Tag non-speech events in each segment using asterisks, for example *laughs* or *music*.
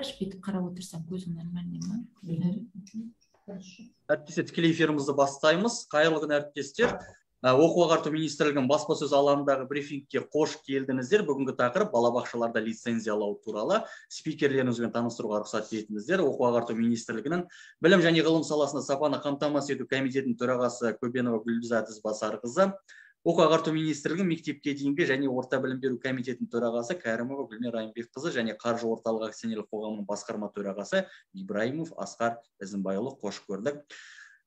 қарашы бүйтіп қарап отырсам көзің нормальный ма? Әріптестер тікелей эфирімізді бастаймыз. Қайырлы күн әріптестер оқу ағарту министрлігінің баспасөз алаңындағы брифингке қош келдіңіздер. Бүгінгі тақырып балабақшаларда лицензиялау туралы. Спикерлеріңізбен таныстыруға рұқсат етіңіздер. Оқу ағарту министрлігінің білім және ғылым саласында сапаны қамтамасыз ету комитетінің төрағасы көбенова гүлзат ізбасарқызы. оқу ағарту министрлігі мектепке дейінгі және орта білім беру комитетінің төрағасы кәрімова гүлмира райымбекқызы және қаржы орталығы акционерлік қоғамының басқарма төрағасы ибраимов асқар ізімбайұлы қош көрдік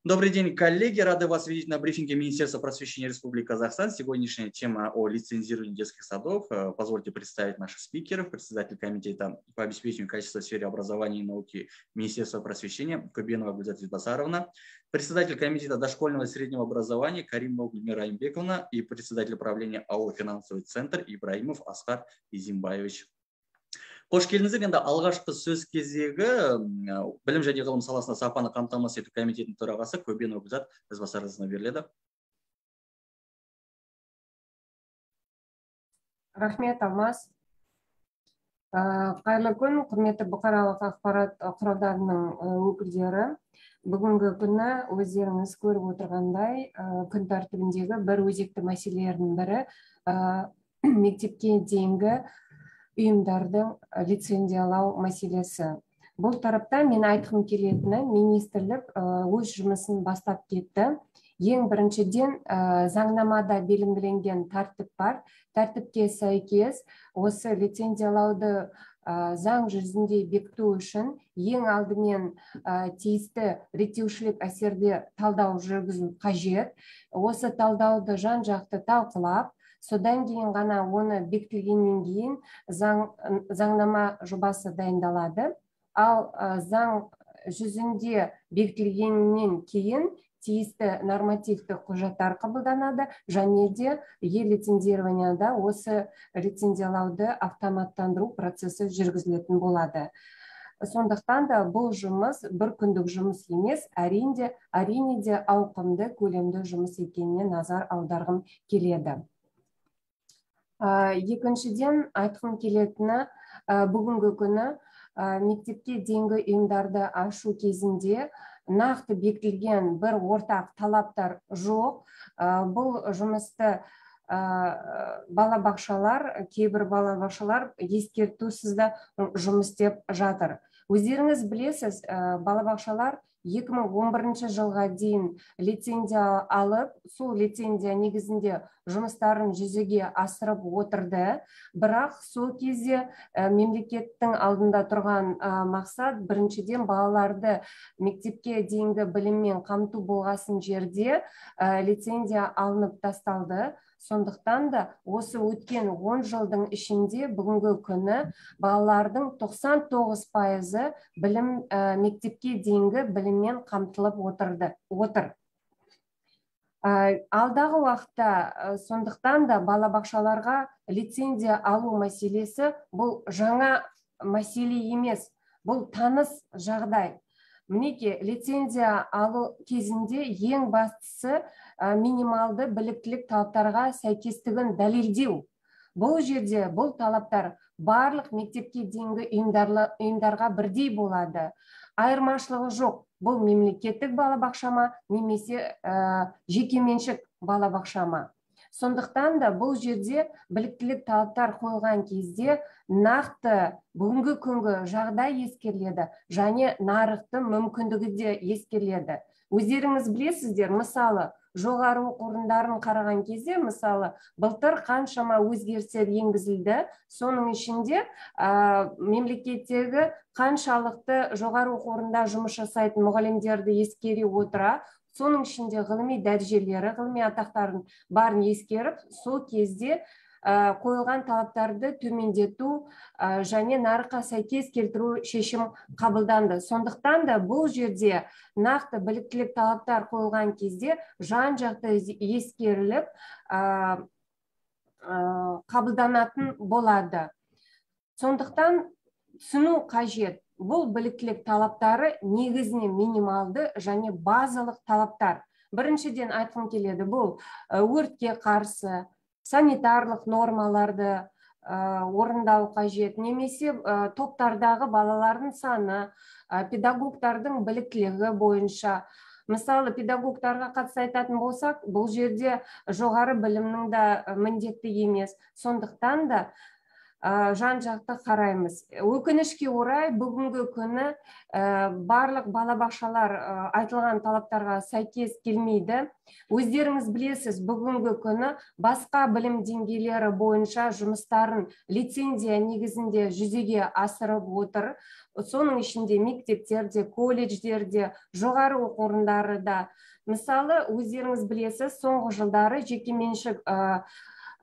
Добрый день, коллеги. Рады вас видеть на брифинге Министерства просвещения Республики Казахстан. Сегодняшняя тема о лицензировании детских садов. Э, позвольте представить наших спикеров. Председатель комитета по обеспечению качества в сфере образования и науки Министерства просвещения Кубенова Гульзат Басаровна, председатель комитета дошкольного и среднего образования Каримова Гульмира Аймбековна и председатель правления АО «Финансовый центр» Ибраимов Аскар Изимбаевич. Қош келдіңіздер енді алғашқы сөз кезегі білім және ғылым саласында сапаны қамтамасыз ету комитетінің төрағасы көбенова гүлзат ізбасарқызына беріледі. Рахмет алмас қайырлы күн құрметті бұқаралық ақпарат құралдарының өкілдері. Бүгінгі күні өздеріңіз көріп отырғандай күн тәртібіндегі бір өзекті мәселелердің бірі *clears throat* мектепке дейінгі ұйымдардың лицензиялау мәселесі. Бұл тарапта мен айтқым келетіні министрлік өз жұмысын бастап кетті. Ең біріншіден заңнамада белгіленген тәртіп бар. Тәртіпке сәйкес осы лицензиялауды заң жүзінде бекіту үшін ең алдымен тиісті реттеушілік әсерде талдау жүргізу қажет. Осы талдауды жан жақты талқылап содан кейін ғана оны бекітілгеннен кейін заң, заңнама жобасы дайындалады. Ал заң жүзінде бекітілгеннен кейін тиісті нормативті құжаттар қабылданады және де е лицензированияда осы лицензиялауды автоматтандыру процесі жүргізілетін болады. Сондықтан да бұл жұмыс бір күндік жұмыс емес әрине әрине де ауқымды көлемді жұмыс екеніне назар аударғым келеді. Екіншіден айтқым келетіні бүгінгі күні мектепке дейінгі ұйымдарды ашу кезінде нақты бекітілген бір ортақ талаптар жоқ. Бұл жұмысты балабақшалар кейбір балабақшалар ескертусіз да жұмыс істеп жатыр. Өздеріңіз білесіз балабақшалар 2011 жылға дейін лицензия алып сол лицензия негізінде жұмыстарын жүзеге асырып отырды. Бірақ сол кезде мемлекеттің алдында тұрған мақсат біріншіден балаларды мектепке дейінгі біліммен қамту болғасын жерде лицензия алынып тасталды. Сондықтан да осы өткен 10 жылдың ішінде бүгінгі күні балалардың 99 пайызы білім мектепке дейінгі біліммен қамтылып отырды отыр. Алдағы уақытта сондықтан да балабақшаларға лицензия алу мәселесі бұл жаңа мәселе емес бұл таныс жағдай. Мінекей лицензия алу кезінде ең бастысы минималды біліктілік талаптарға сәйкестігін дәлелдеу. Бұл жерде бұл талаптар барлық мектепке дейінгі ұйымдарға бірдей болады. Айырмашылығы жоқ. Бұл мемлекеттік балабақша ма немесе жекеменшік балабақша ма сондықтан да бұл жерде біліктілік талаптар қойылған кезде нақты бүгінгі күнгі жағдай ескеріледі және нарықтың мүмкіндігі де ескеріледі. Өздеріңіз білесіздер мысалы жоғары оқу орындарын қараған кезде мысалы былтыр қаншама өзгерістер енгізілді. Соның ішінде ә, мемлекеттегі қаншалықты жоғары оқу орнында жұмыс жасайтын мұғалімдерді ескере отыра соның ішінде ғылыми дәрежелері ғылыми атақтарын барын ескеріп сол кезде қойылған талаптарды төмендету және нарыққа сәйкес келтіру шешім қабылданды. Сондықтан да бұл жерде нақты біліктілік талаптар қойылған кезде жан жақты ескеріліп қабылданатын болады. Сондықтан түсіну қажет. Бұл біліктілік талаптары негізінен минималды және базалық талаптар. Біріншіден айтқым келеді бұл өртке қарсы санитарлық нормаларды орындау қажет. Немесе топтардағы балалардың саны педагогтардың біліктілігі бойынша. Мысалы педагогтарға қатысты айтатын болсақ бұл жерде жоғары білімнің да міндетті емес. Сондықтан да жан жақты қараймыз. Өкінішке орай бүгінгі күні барлық балабақшалар айтылған талаптарға сәйкес келмейді. Өздеріңіз білесіз бүгінгі күні басқа білім деңгейлері бойынша жұмыстарын лицензия негізінде жүзеге асырып отыр. Соның ішінде мектептерде колледждерде жоғары оқу орындарында мысалы өздеріңіз білесіз соңғы жылдары жекеменшік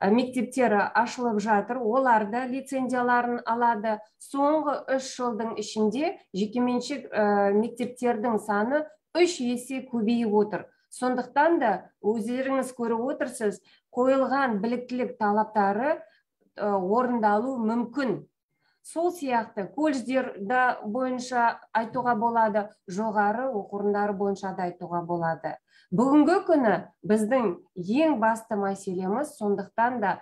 мектептері ашылып жатыр олар да лицензияларын алады. Соңғы үш жылдың ішінде жекеменшік мектептердің саны үш есе көбейіп отыр. Сондықтан да өздеріңіз көріп отырсыз қойылған біліктілік талаптары орындалу мүмкін. Сол сияқты колледждер бойынша айтуға болады жоғары оқу орындары бойынша да айтуға болады. Бүгінгі күні біздің ең басты мәселеміз сондықтан да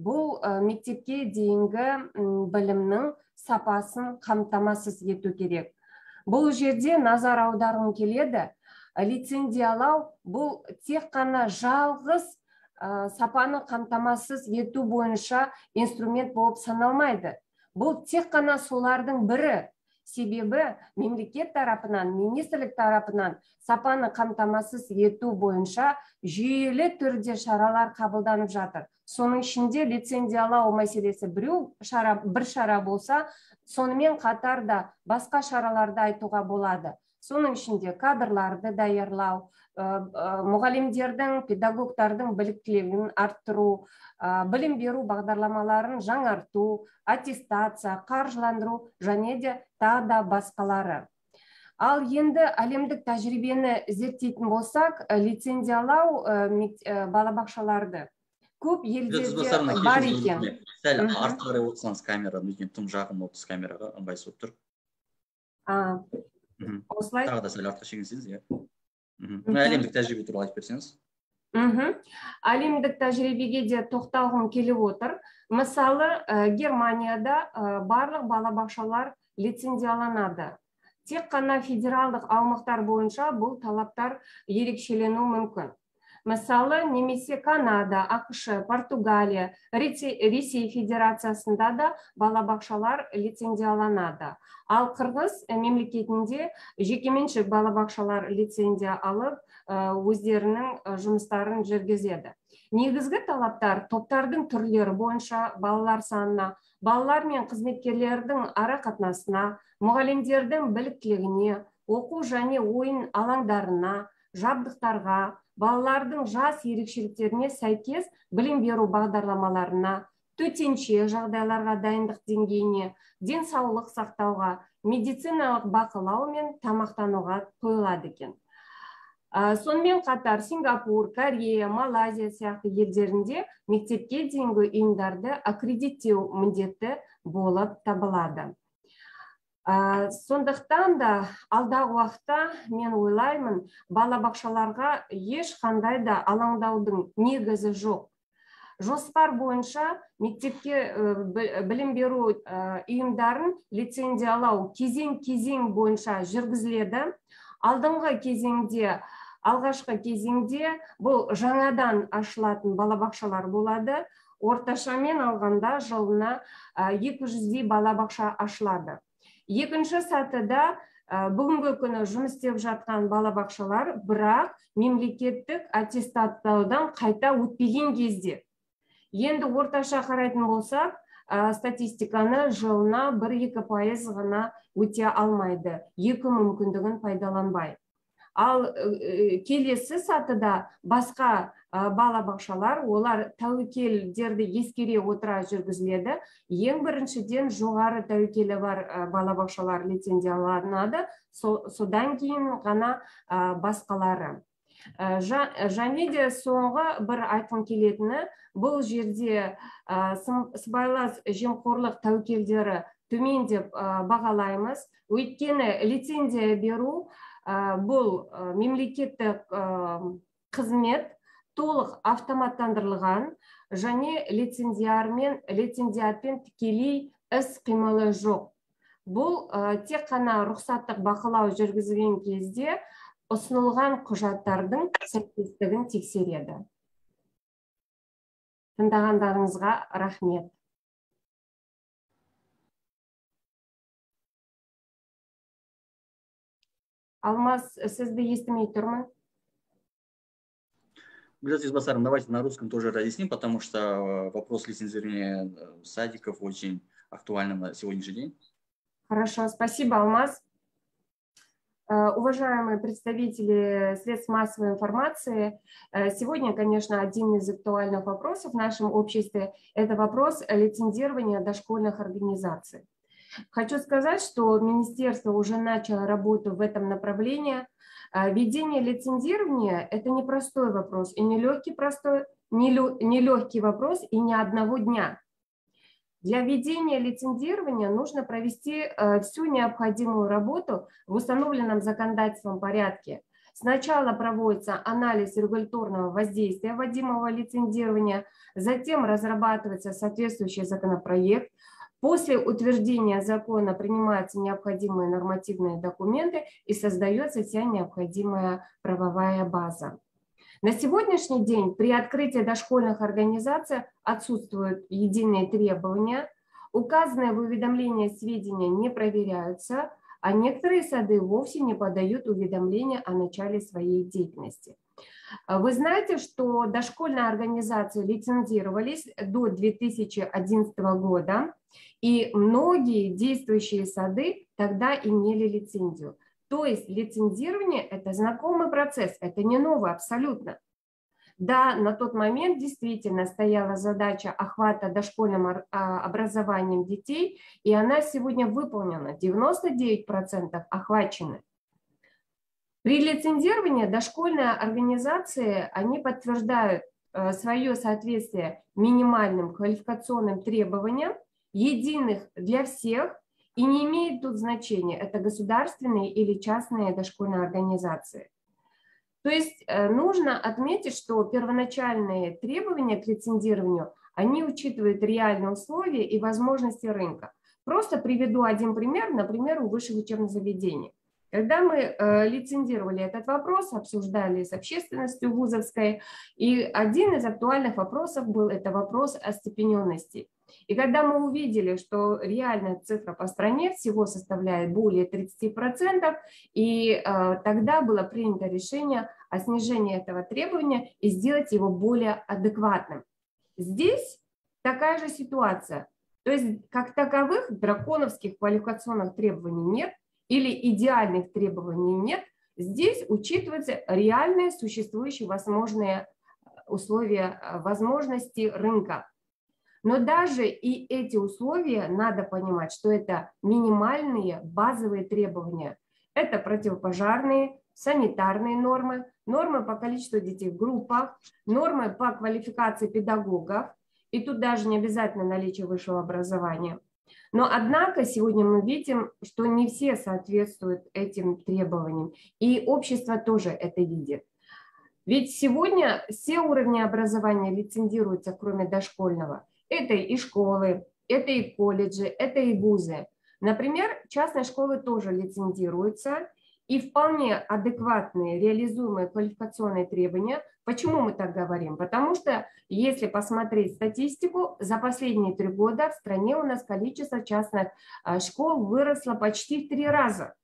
бұл мектепке дейінгі білімнің сапасын қамтамасыз ету керек. Бұл жерде назар аударғым келеді. Лицензиялау бұл тек қана жалғыз сапаны қамтамасыз ету бойынша инструмент болып саналмайды. Бұл тек қана солардың бірі. Себебі мемлекет тарапынан министрлік тарапынан сапаны қамтамасыз ету бойынша жүйелі түрде шаралар қабылданып жатыр. Соның ішінде лицензиялау мәселесі біреу шара бір шара болса сонымен қатар да басқа шараларды айтуға болады. Соның ішінде кадрларды даярлау мұғалімдердің педагогтардың біліктілігін арттыру білім беру бағдарламаларын жаңарту аттестация қаржыландыру және де тағы да басқалары. Ал енді әлемдік тәжірибені зерттейтін болсақ лицензиялау балабақшаларды көп елдерде бар екен. сәл артқа қарай отырсаңыз камераны өйткені тым жақын отыз камераға ыңғайсыз болып тұр. Осылай? Тағы да сәл артқа шегінсеңіз иә. Әлемдік тәжірибе туралы айтып берсеңіз мхм әлемдік тәжірибеге де тоқталғым келіп отыр мысалы германияда барлық балабақшалар лицензияланады. Тек қана федералдық аумақтар бойынша бұл талаптар ерекшеленуі мүмкін. Мысалы немесе канада ақш португалия ресей федерациясында да балабақшалар лицензияланады. Ал қырғыз мемлекетінде жекеменшік балабақшалар лицензия алып өздерінің жұмыстарын жүргізеді. Негізгі талаптар топтардың түрлері бойынша балалар санына балалар мен қызметкерлердің ара қатынасына мұғалімдердің біліктілігіне оқу және ойын алаңдарына жабдықтарға балалардың жас ерекшеліктеріне сәйкес білім беру бағдарламаларына төтенше жағдайларға дайындық деңгейіне денсаулық сақтауға медициналық бақылау мен тамақтануға қойылады екен. Сонымен қатар сингапур корея малайзия сияқты елдерінде мектепке дейінгі ұйымдарды аккредиттеу міндетті болып табылады. Сондықтан да алдағы уақытта мен ойлаймын балабақшаларға ешқандай да алаңдаудың негізі жоқ. Жоспар бойынша мектепке білім беру ұйымдарын лицензиялау кезең кезең бойынша жүргізіледі. Алдыңғы кезеңде алғашқы кезеңде бұл жаңадан ашылатын балабақшалар болады. Орташамен алғанда жылына екі жүздей балабақша ашылады. Екінші сатыда бүгінгі күні жұмыс істеп жатқан балабақшалар бірақ мемлекеттік аттестаттаудан қайта өтпеген кезде. Енді орташа қарайтын болсақ статистиканы жылына бір екі пайыз ғана өте алмайды. Екі мүмкіндігін пайдаланбай. Ал келесі сатыда басқа балабақшалар олар тәуекелдерді ескере отыра жүргізіледі. Ең біріншіден жоғары тәуекелі бар балабақшалар лицензияланады. Содан кейін ғана басқалары. Және де соңғы бір айтқым келетіні бұл жерде сыбайлас жемқорлық тәуекелдері төмен деп бағалаймыз. Өйткені лицензия беру бұл мемлекеттік қызмет толық автоматтандырылған және лицензиармен лицензиатпен тікелей іс қимылы жоқ. Бұл тек қана рұқсаттық бақылау жүргізген кезде ұсынылған құжаттардың сәйкестігін тексереді. Тыңдағандарыңызға рахмет. Алмаз сізді естімей тұрмын Гульзат Избасаром, давайте на русском тоже разъясним, потому что э, вопрос лицензирования э, садиков очень актуален на сегодняшний день. Хорошо, спасибо, Алмаз. Э, уважаемые представители средств массовой информации, сегодня, конечно, один из актуальных вопросов в нашем обществе – это вопрос лицензирования дошкольных организаций. Хочу сказать, что министерство уже начало работу в этом направлении. А, Введение лицензирования – это непростой вопрос, и не легкий, простой, не, не легкий вопрос, и не одного дня. Для введения лицензирования нужно провести а, всю необходимую работу в установленном законодательством порядке. Сначала проводится анализ регуляторного воздействия вводимого лицензирования, затем разрабатывается соответствующий законопроект, После утверждения закона принимаются необходимые нормативные документы и создается вся необходимая правовая база. На сегодняшний день при открытии дошкольных организаций отсутствуют единые требования, указанные в уведомлении сведения не проверяются, а некоторые сады вовсе не подают уведомления о начале своей деятельности. Вы знаете, что дошкольные организации лицензировались до 2011 года, и многие действующие сады тогда имели лицензию. То есть лицензирование – это знакомый процесс, это не новый абсолютно. Да, на тот момент действительно стояла задача охвата дошкольным а, образованием детей, и она сегодня выполнена, 99% охвачены. При лицензировании дошкольные организации, они подтверждают э, свое соответствие минимальным квалификационным требованиям, единых для всех, и не имеет тут значения, это государственные или частные дошкольные организации. То есть э, нужно отметить, что первоначальные требования к лицензированию, они учитывают реальные условия и возможности рынка. Просто приведу один пример, например, у высших учебных заведений. Когда мы э, лицензировали этот вопрос, обсуждали с общественностью вузовской, и один из актуальных вопросов был это вопрос о степененности. И когда мы увидели, что реальная цифра по стране всего составляет более 30%, и э, тогда было принято решение о снижении этого требования и сделать его более адекватным. Здесь такая же ситуация. То есть как таковых драконовских квалификационных требований нет, или идеальных требований нет, здесь учитываются реальные существующие возможные условия э, возможности рынка. Но даже и эти условия надо понимать, что это минимальные базовые требования. Это противопожарные, санитарные нормы, нормы по количеству детей в группах, нормы по квалификации педагогов, и тут даже не обязательно наличие высшего образования – но однако сегодня мы видим, что не все соответствуют этим требованиям, и общество тоже это видит. Ведь сегодня все уровни образования лицензируются, кроме дошкольного. Это и школы, это и колледжи, это и вузы. Например, частные школы тоже лицензируются, и вполне адекватные реализуемые квалификационные требования. Почему мы так говорим? Потому что если посмотреть статистику, за последние три года в стране у нас количество частных а, школ выросло почти в три раза.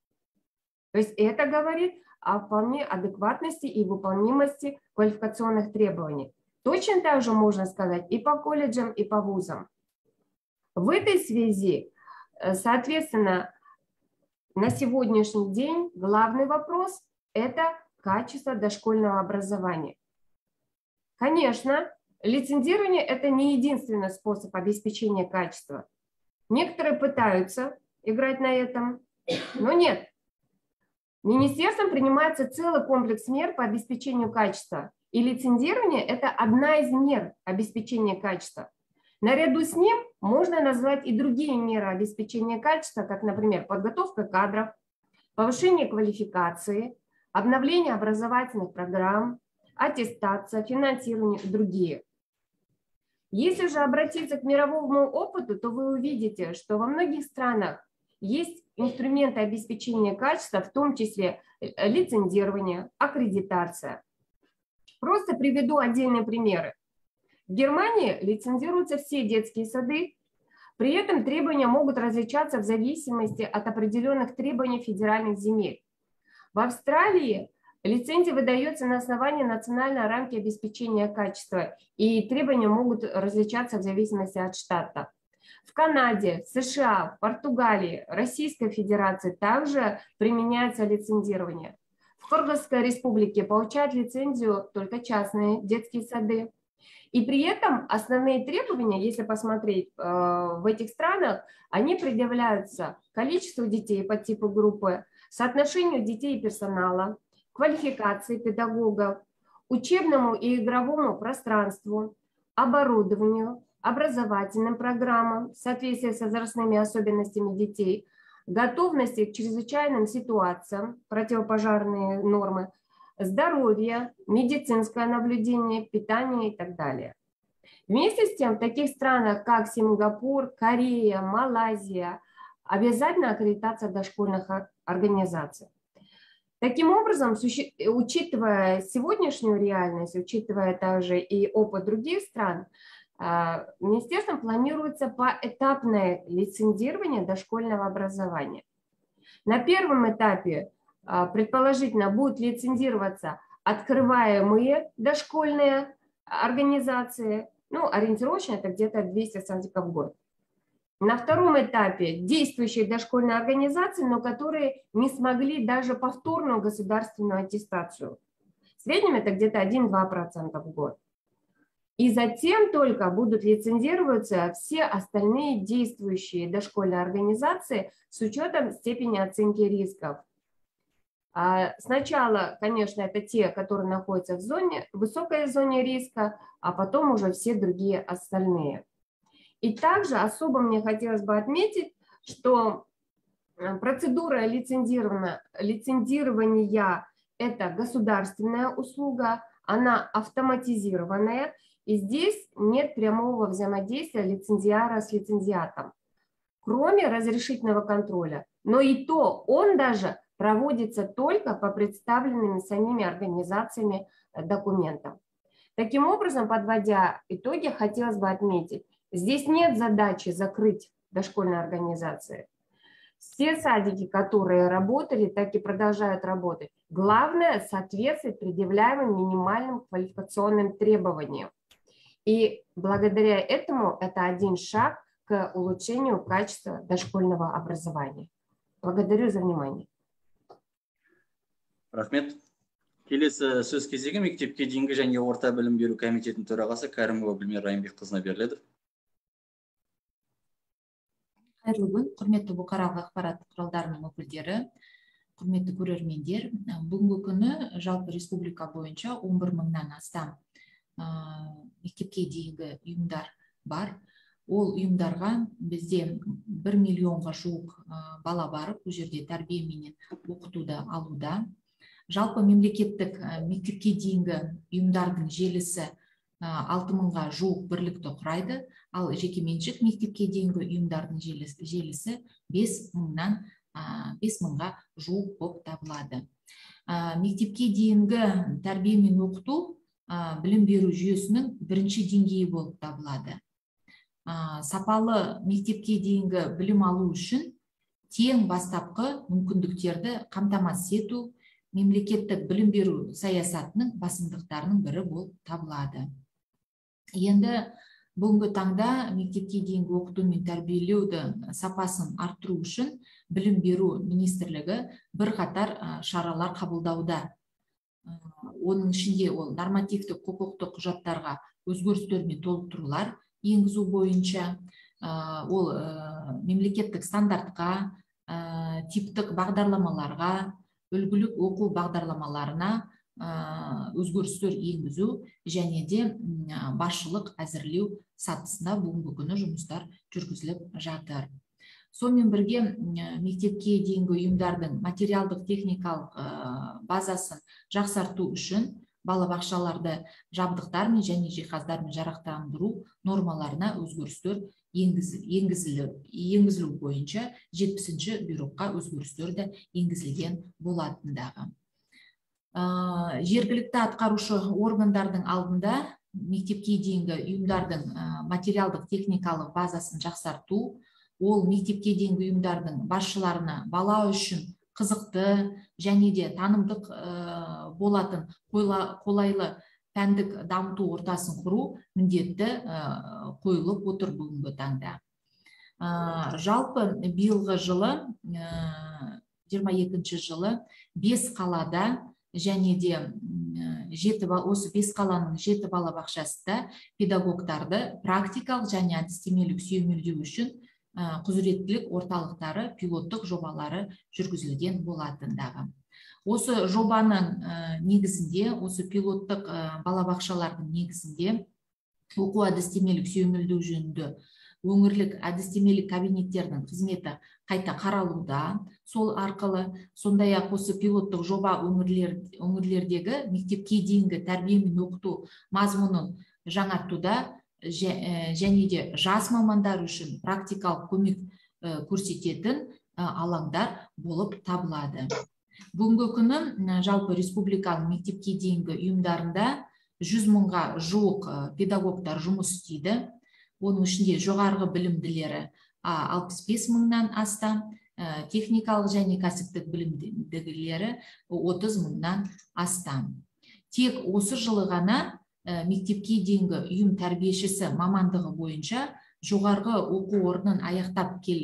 То есть это говорит о вполне адекватности и выполнимости квалификационных требований. Точно так же можно сказать и по колледжам, и по вузам. В этой связи, э, соответственно, на сегодняшний день главный вопрос – это качество дошкольного образования. Конечно, лицензирование – это не единственный способ обеспечения качества. Некоторые пытаются играть на этом, но нет. Министерством принимается целый комплекс мер по обеспечению качества. И лицензирование – это одна из мер обеспечения качества. Наряду с ним можно назвать и другие меры обеспечения качества, как, например, подготовка кадров, повышение квалификации, обновление образовательных программ, аттестация, финансирование и другие. Если же обратиться к мировому опыту, то вы увидите, что во многих странах есть инструменты обеспечения качества, в том числе э, лицензирование, аккредитация. Просто приведу отдельные примеры. В Германии лицензируются все детские сады, при этом требования могут различаться в зависимости от определенных требований федеральных земель. В Австралии лицензия выдается на основании национальной рамки обеспечения качества, и требования могут различаться в зависимости от штата. В Канаде, США, Португалии, Российской Федерации также применяется лицензирование. В Кыргызской республике получают лицензию только частные детские сады. И при этом основные требования, если посмотреть э, в этих странах, они предъявляются количеству детей по типу группы, соотношению детей и персонала, квалификации педагогов, учебному и игровому пространству, оборудованию, образовательным программам в соответствии с возрастными особенностями детей, готовности к чрезвычайным ситуациям, противопожарные нормы, здоровье, медицинское наблюдение, питание и так далее. Вместе с тем, в таких странах, как Сингапур, Корея, Малайзия, обязательно аккредитация дошкольных организаций. Таким образом, учитывая сегодняшнюю реальность, учитывая также и опыт других стран, министерством планируется поэтапное лицензирование дошкольного образования. На первом этапе а, предположительно будут лицензироваться открываемые дошкольные организации, ну, ориентировочно это где-то 200 садиков в год. На втором этапе действующие дошкольные организации, но которые не смогли даже повторную государственную аттестацию. В среднем это где-то 1-2% в год. И затем только будут лицензироваться все остальные действующие дошкольные организации с учетом степени оценки рисков. А сначала, конечно, это те, которые находятся в зоне, высокой зоне риска, а потом уже все другие остальные. И также особо мне хотелось бы отметить, что э, процедура лицензирования – это государственная услуга, она автоматизированная, и здесь нет прямого взаимодействия лицензиара с лицензиатом, кроме разрешительного контроля. Но и то он даже проводится только по представленным самими организациями э, документам. Таким образом, подводя итоги, хотелось бы отметить, здесь нет задачи закрыть дошкольные организации. Все садики, которые работали, так и продолжают работать. Главное – соответствовать предъявляемым минимальным квалификационным требованиям. И благодаря этому это один шаг к улучшению качества дошкольного образования. Благодарю за внимание. рахмет келесі сөз кезегі мектепке дейінгі және орта білім беру комитетінің төрағасы кәрімова гүлмира райымбекқызына беріледі қайырлы күн құрметті бұқаралық ақпарат құралдарының өкілдері құрметті көрермендер бүгінгі күні жалпы республика бойынша 11 мыңнан астам мектепке дейінгі ұйымдар бар. Ол ұйымдарға бізде бір миллионға жуық бала барып бұл жерде тәрбие менен оқытуды алуда. Жалпы мемлекеттік мектепке дейінгі ұйымдардың желісі алты мыңға жуық бірлікті құрайды. Ал жекеменшік мектепке дейінгі ұйымдардың желісі, желісі бес мыңнан бес мыңға жуық болып табылады. Мектепке дейінгі тәрбие мен оқыту білім беру жүйесінің бірінші деңгейі болып табылады. Сапалы мектепке дейінгі білім алу үшін тең бастапқы мүмкіндіктерді қамтамасыз ету мемлекеттік білім беру саясатының басымдықтарының бірі болып табылады. Енді бүгінгі таңда мектепке дейінгі оқыту мен тәрбиелеуді сапасын арттыру үшін білім беру министрлігі бірқатар шаралар қабылдауда. Оның ішінде ол нормативтік құқықтық құжаттарға өзгерістер мен толықтырулар енгізу бойынша ол мемлекеттік стандартқа типтік бағдарламаларға үлгілік оқу бағдарламаларына өзгерістер енгізу және де басшылық әзірлеу сатысында бүгінгі күні жұмыстар жүргізіліп жатыр. Сонымен бірге мектепке дейінгі ұйымдардың материалдық техникалық базасын жақсарту үшін балабақшаларды жабдықтармен және жиһаздармен жарақтандыру нормаларына өзгерістер енгізілу бойынша жетпісінші бұйрыққа өзгерістер де енгізілген болатындағы. Жергілікті атқарушы органдардың алдында мектепке дейінгі ұйымдардың материалдық техникалық базасын жақсарту ол мектепке дейінгі ұйымдардың басшыларына бала үшін қызықты және де танымдық болатын қолайлы пәндік дамыту ортасын құру міндетті қойылып отыр бүгінгі таңда. Жалпы биылғы жылы жиырма екінші жылы бес қалада және де жеті осы бес қаланың жеті балабақшасында педагогтарды практикалық және әдістемелік сүйемелдеу үшін құзыреттілік орталықтары пилоттық жобалары жүргізілген болатындағы. Осы жобаның негізінде осы пилоттық балабақшалардың негізінде оқу әдістемелік сүйемелдеу жөнінде өңірлік әдістемелік кабинеттердің қызметі қайта қаралуда. Сол арқылы сондай ақ осы пилоттық жоба өңірлер, өңірлердегі мектепке дейінгі тәрбие мен оқыту мазмұнын жаңартуда. Және де жас мамандар үшін практикалық көмек көрсететін алаңдар болып табылады. Бүгінгі күні жалпы республиканың мектепке дейінгі ұйымдарында жүз мыңға жуық педагогтар жұмыс істейді. Оның ішінде жоғарғы білімділері алпыс бес мыңнан астам техникалық және кәсіптік білімділері отыз мыңнан астам. Тек осы жылы ғана мектепке дейінгі ұйым тәрбиешісі мамандығы бойынша жоғарғы оқу орнын аяқтап кел,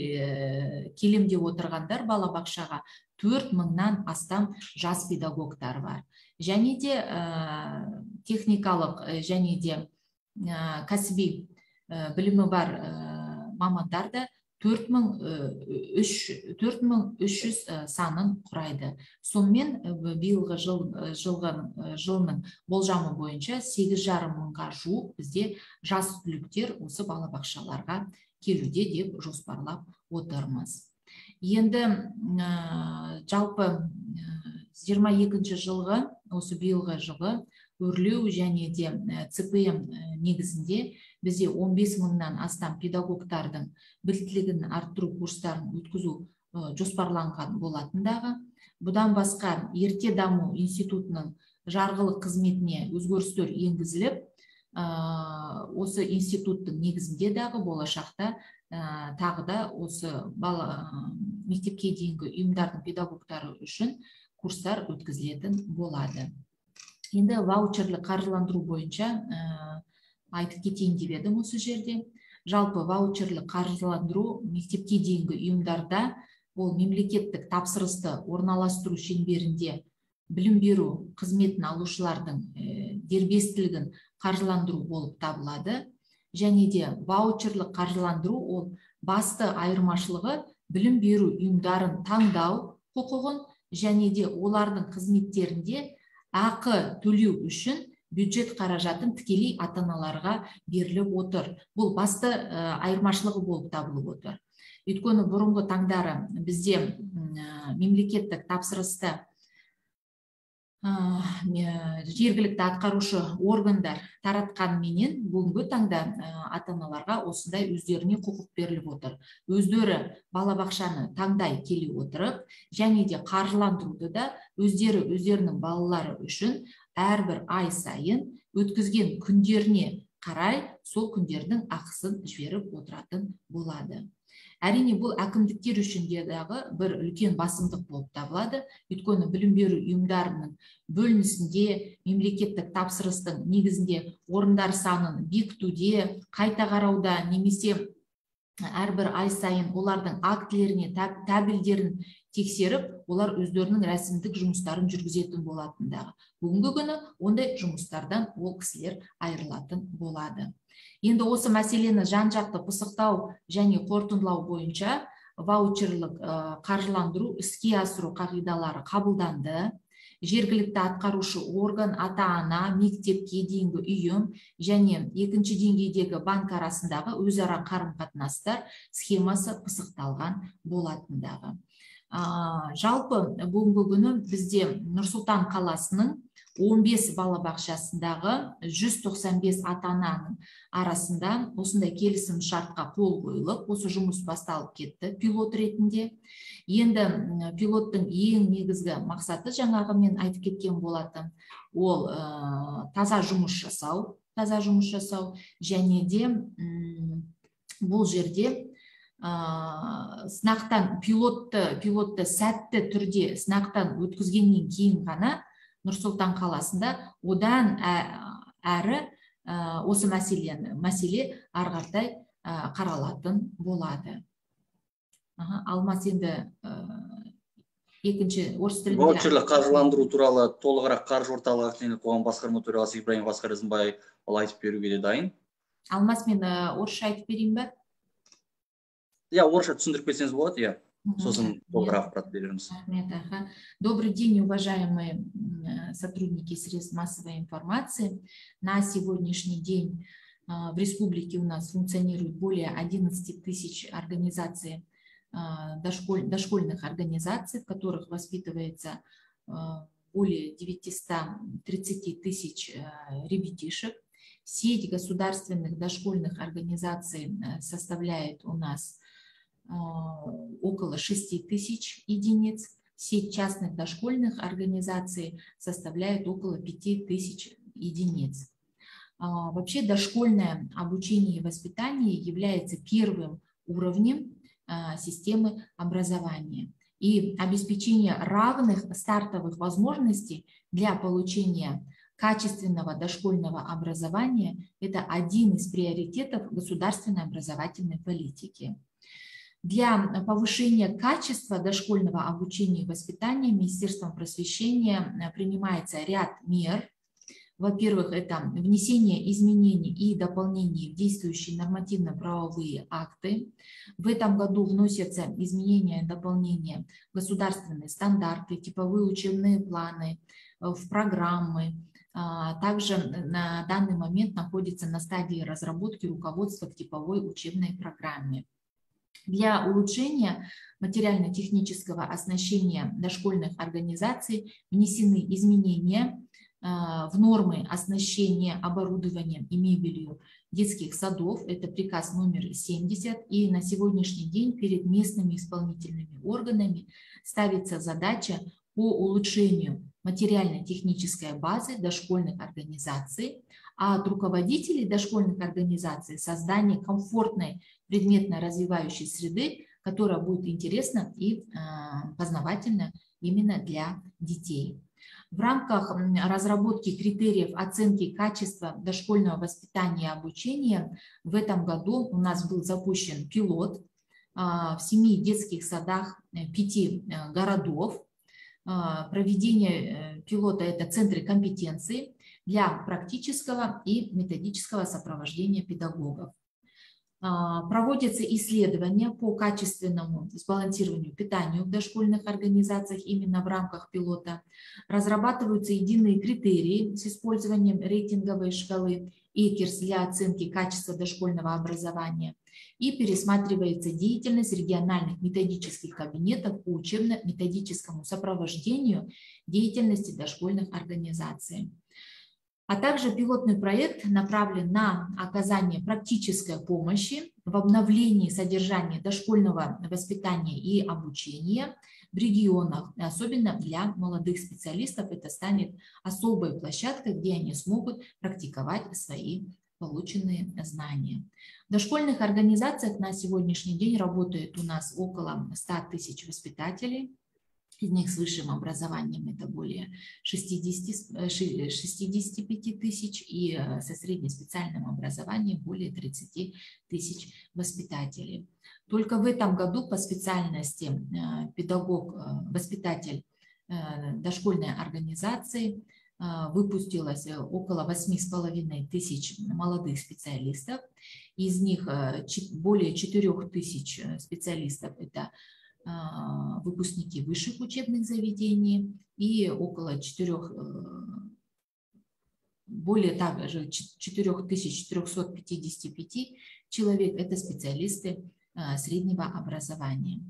келем деп отырғандар балабақшаға төрт мыңнан астам жас педагогтар бар. Және де техникалық және де кәсіби білімі бар мамандар да төрт мың үш төрт мың үш жүз санын құрайды. Сонымен биылғы жыл жылғы жылының болжамы бойынша сегіз жарым мыңға жуық бізде жас түлектер осы балабақшаларға келуде деп жоспарлап отырмыз. Енді жалпы жиырма екінші жылғы осы биылғы жылы өрлеу және де цпм негізінде бізде 15 мыңнан астам педагогтардың біліктілігін арттыру курстарын өткізу жоспарланған болатындағы бұдан басқа ерте даму институтының жарғылық қызметіне өзгерістер енгізіліп осы институттың негізінде дағы болашақта тағы да осы бала мектепке дейінгі ұйымдардың педагогтары үшін курстар өткізілетін болады. Енді ваучерлік қаржыландыру бойынша айтып кетейін деп едім осы жерде. Жалпы ваучерлік қаржыландыру мектепке дейінгі ұйымдарда ол мемлекеттік тапсырысты орналастыру шеңберінде білім беру қызметін алушылардың дербестілігін қаржыландыру болып табылады. Және де ваучерлік қаржыландыру ол басты айырмашылығы білім беру ұйымдарын таңдау құқығын және де олардың қызметтерінде ақы төлеу үшін бюджет қаражатын тікелей ата аналарға беріліп отыр. Бұл басты айырмашылығы болып табылып отыр. Өйткені бұрынғы таңдары бізде мемлекеттік тапсырысты жергілікті атқарушы органдар таратқанменен бүгінгі таңда ата аналарға осындай өздеріне құқық беріліп отыр. Өздері балабақшаны таңдай келе отырып және де қаржыландыруды да өздері өздерінің балалары үшін әрбір ай сайын өткізген күндеріне қарай сол күндердің ақысын жіберіп отыратын болады. Әрине бұл әкімдіктер үшін де дағы бір үлкен басымдық болып табылады. Өйткені білім беру ұйымдарының бөлінісінде мемлекеттік тапсырыстың негізінде орындар санын бекітуде қайта қарауда немесе әрбір ай сайын олардың актілеріне тәбілдерін тексеріп олар өздерінің рәсімдік жұмыстарын жүргізетін болатындағы бүгінгі күні ондай жұмыстардан ол кісілер айырылатын болады. Енді осы мәселені жан жақты пысықтау және қорытындылау бойынша ваучерлік қаржыландыру іске асыру қағидалары қабылданды. Жергілікті атқарушы орган ата ана мектепке дейінгі ұйым және екінші деңгейдегі банк арасындағы өзара қарым қатынастар схемасы пысықталған болатындағы жалпы бүгінгі күні бізде нұр сұлтан қаласының 15 балабақшасындағы 195 ата ананың арасында осындай келісім шартқа қол қойылып осы жұмыс басталып кетті пилот ретінде. Енді пилоттың ең негізгі мақсаты жаңағы мен айтып кеткен болатын ол таза жұмыс жасау таза жұмыс жасау және де бұл жерде ә, сынақтан пилотты пилотты сәтті түрде сынақтан өткізгеннен кейін ғана нұр сұлтан қаласында одан әрі осы мәселені мәселе ары қаратай қаралатын болады. Алмас енді екінші орыс тілінде ваучерлік қаржыландыру туралы толығырақ қаржы орталығы акционерлік қоғам басқарма төрағасы ибраим асқар ізімбай ол айтып беруге де дайын. Алмас мен орысша айтып берейін ба? иә орысша түсіндіріп кетсеңіз болады иә сосын толығырақ ақпарат берерміз добрый день уважаемые сотрудники средств массовой информации на сегодняшний день в республике у нас функционирует более 11 тысяч организаций дошколь, дошкольных организаций в которых воспитывается более 930 тысяч ребятишек сеть государственных дошкольных организаций составляет у нас а, около 6 тысяч единиц. Сеть частных дошкольных организаций составляет около 5 тысяч единиц. А, вообще дошкольное обучение и воспитание является первым уровнем а, системы образования. И обеспечение равных стартовых возможностей для получения качественного дошкольного образования – это один из приоритетов государственной образовательной политики. Для повышения качества дошкольного обучения и воспитания Министерством просвещения э, принимается ряд мер. Во-первых, это внесение изменений и дополнений в действующие нормативно-правовые акты. В этом году вносятся изменения и дополнения в государственные стандарты, типовые учебные планы, э, в программы. А, также на данный момент находится на стадии разработки руководства к типовой учебной программе. Для улучшения материально-технического оснащения дошкольных организаций внесены изменения а, в нормы оснащения оборудованием и мебелью детских садов. Это приказ номер 70. И на сегодняшний день перед местными исполнительными органами ставится задача по улучшению материально-технической базы дошкольных организаций, а от руководителей дошкольных организаций создание комфортной предметно развивающей среды, которая будет интересна и а, познавательна именно для детей. В рамках разработки критериев оценки качества дошкольного воспитания и обучения в этом году у нас был запущен пилот а, в семи детских садах э, пяти э, городов. Проведение э, пилота – это центры компетенции для практического и методического сопровождения педагогов. А, проводятся исследования по качественному сбалансированию питания в дошкольных организациях именно в рамках пилота. Разрабатываются единые критерии с использованием рейтинговой шкалы ЭКИРС для оценки качества дошкольного образования и пересматривается деятельность региональных методических кабинетов по учебно-методическому сопровождению деятельности дошкольных организаций а также пилотный проект направлен на оказание практической помощи в обновлении содержания дошкольного воспитания и обучения в регионах, особенно для молодых специалистов. Это станет особой площадкой, где они смогут практиковать свои полученные знания. В дошкольных организациях на сегодняшний день работает у нас около 100 тысяч воспитателей, из них с высшим образованием это более 60, 65 э, тысяч и э, со среднеспециальным образованием более 30 тысяч воспитателей. Только в этом году по специальности э, педагог, воспитатель дошкольной организации выпустилось около 8,5 тысяч молодых специалистов. Из них более 4 тысяч специалистов – это выпускники высших учебных заведений и около 4, э, более также 4455 человек – это специалисты а, среднего образования.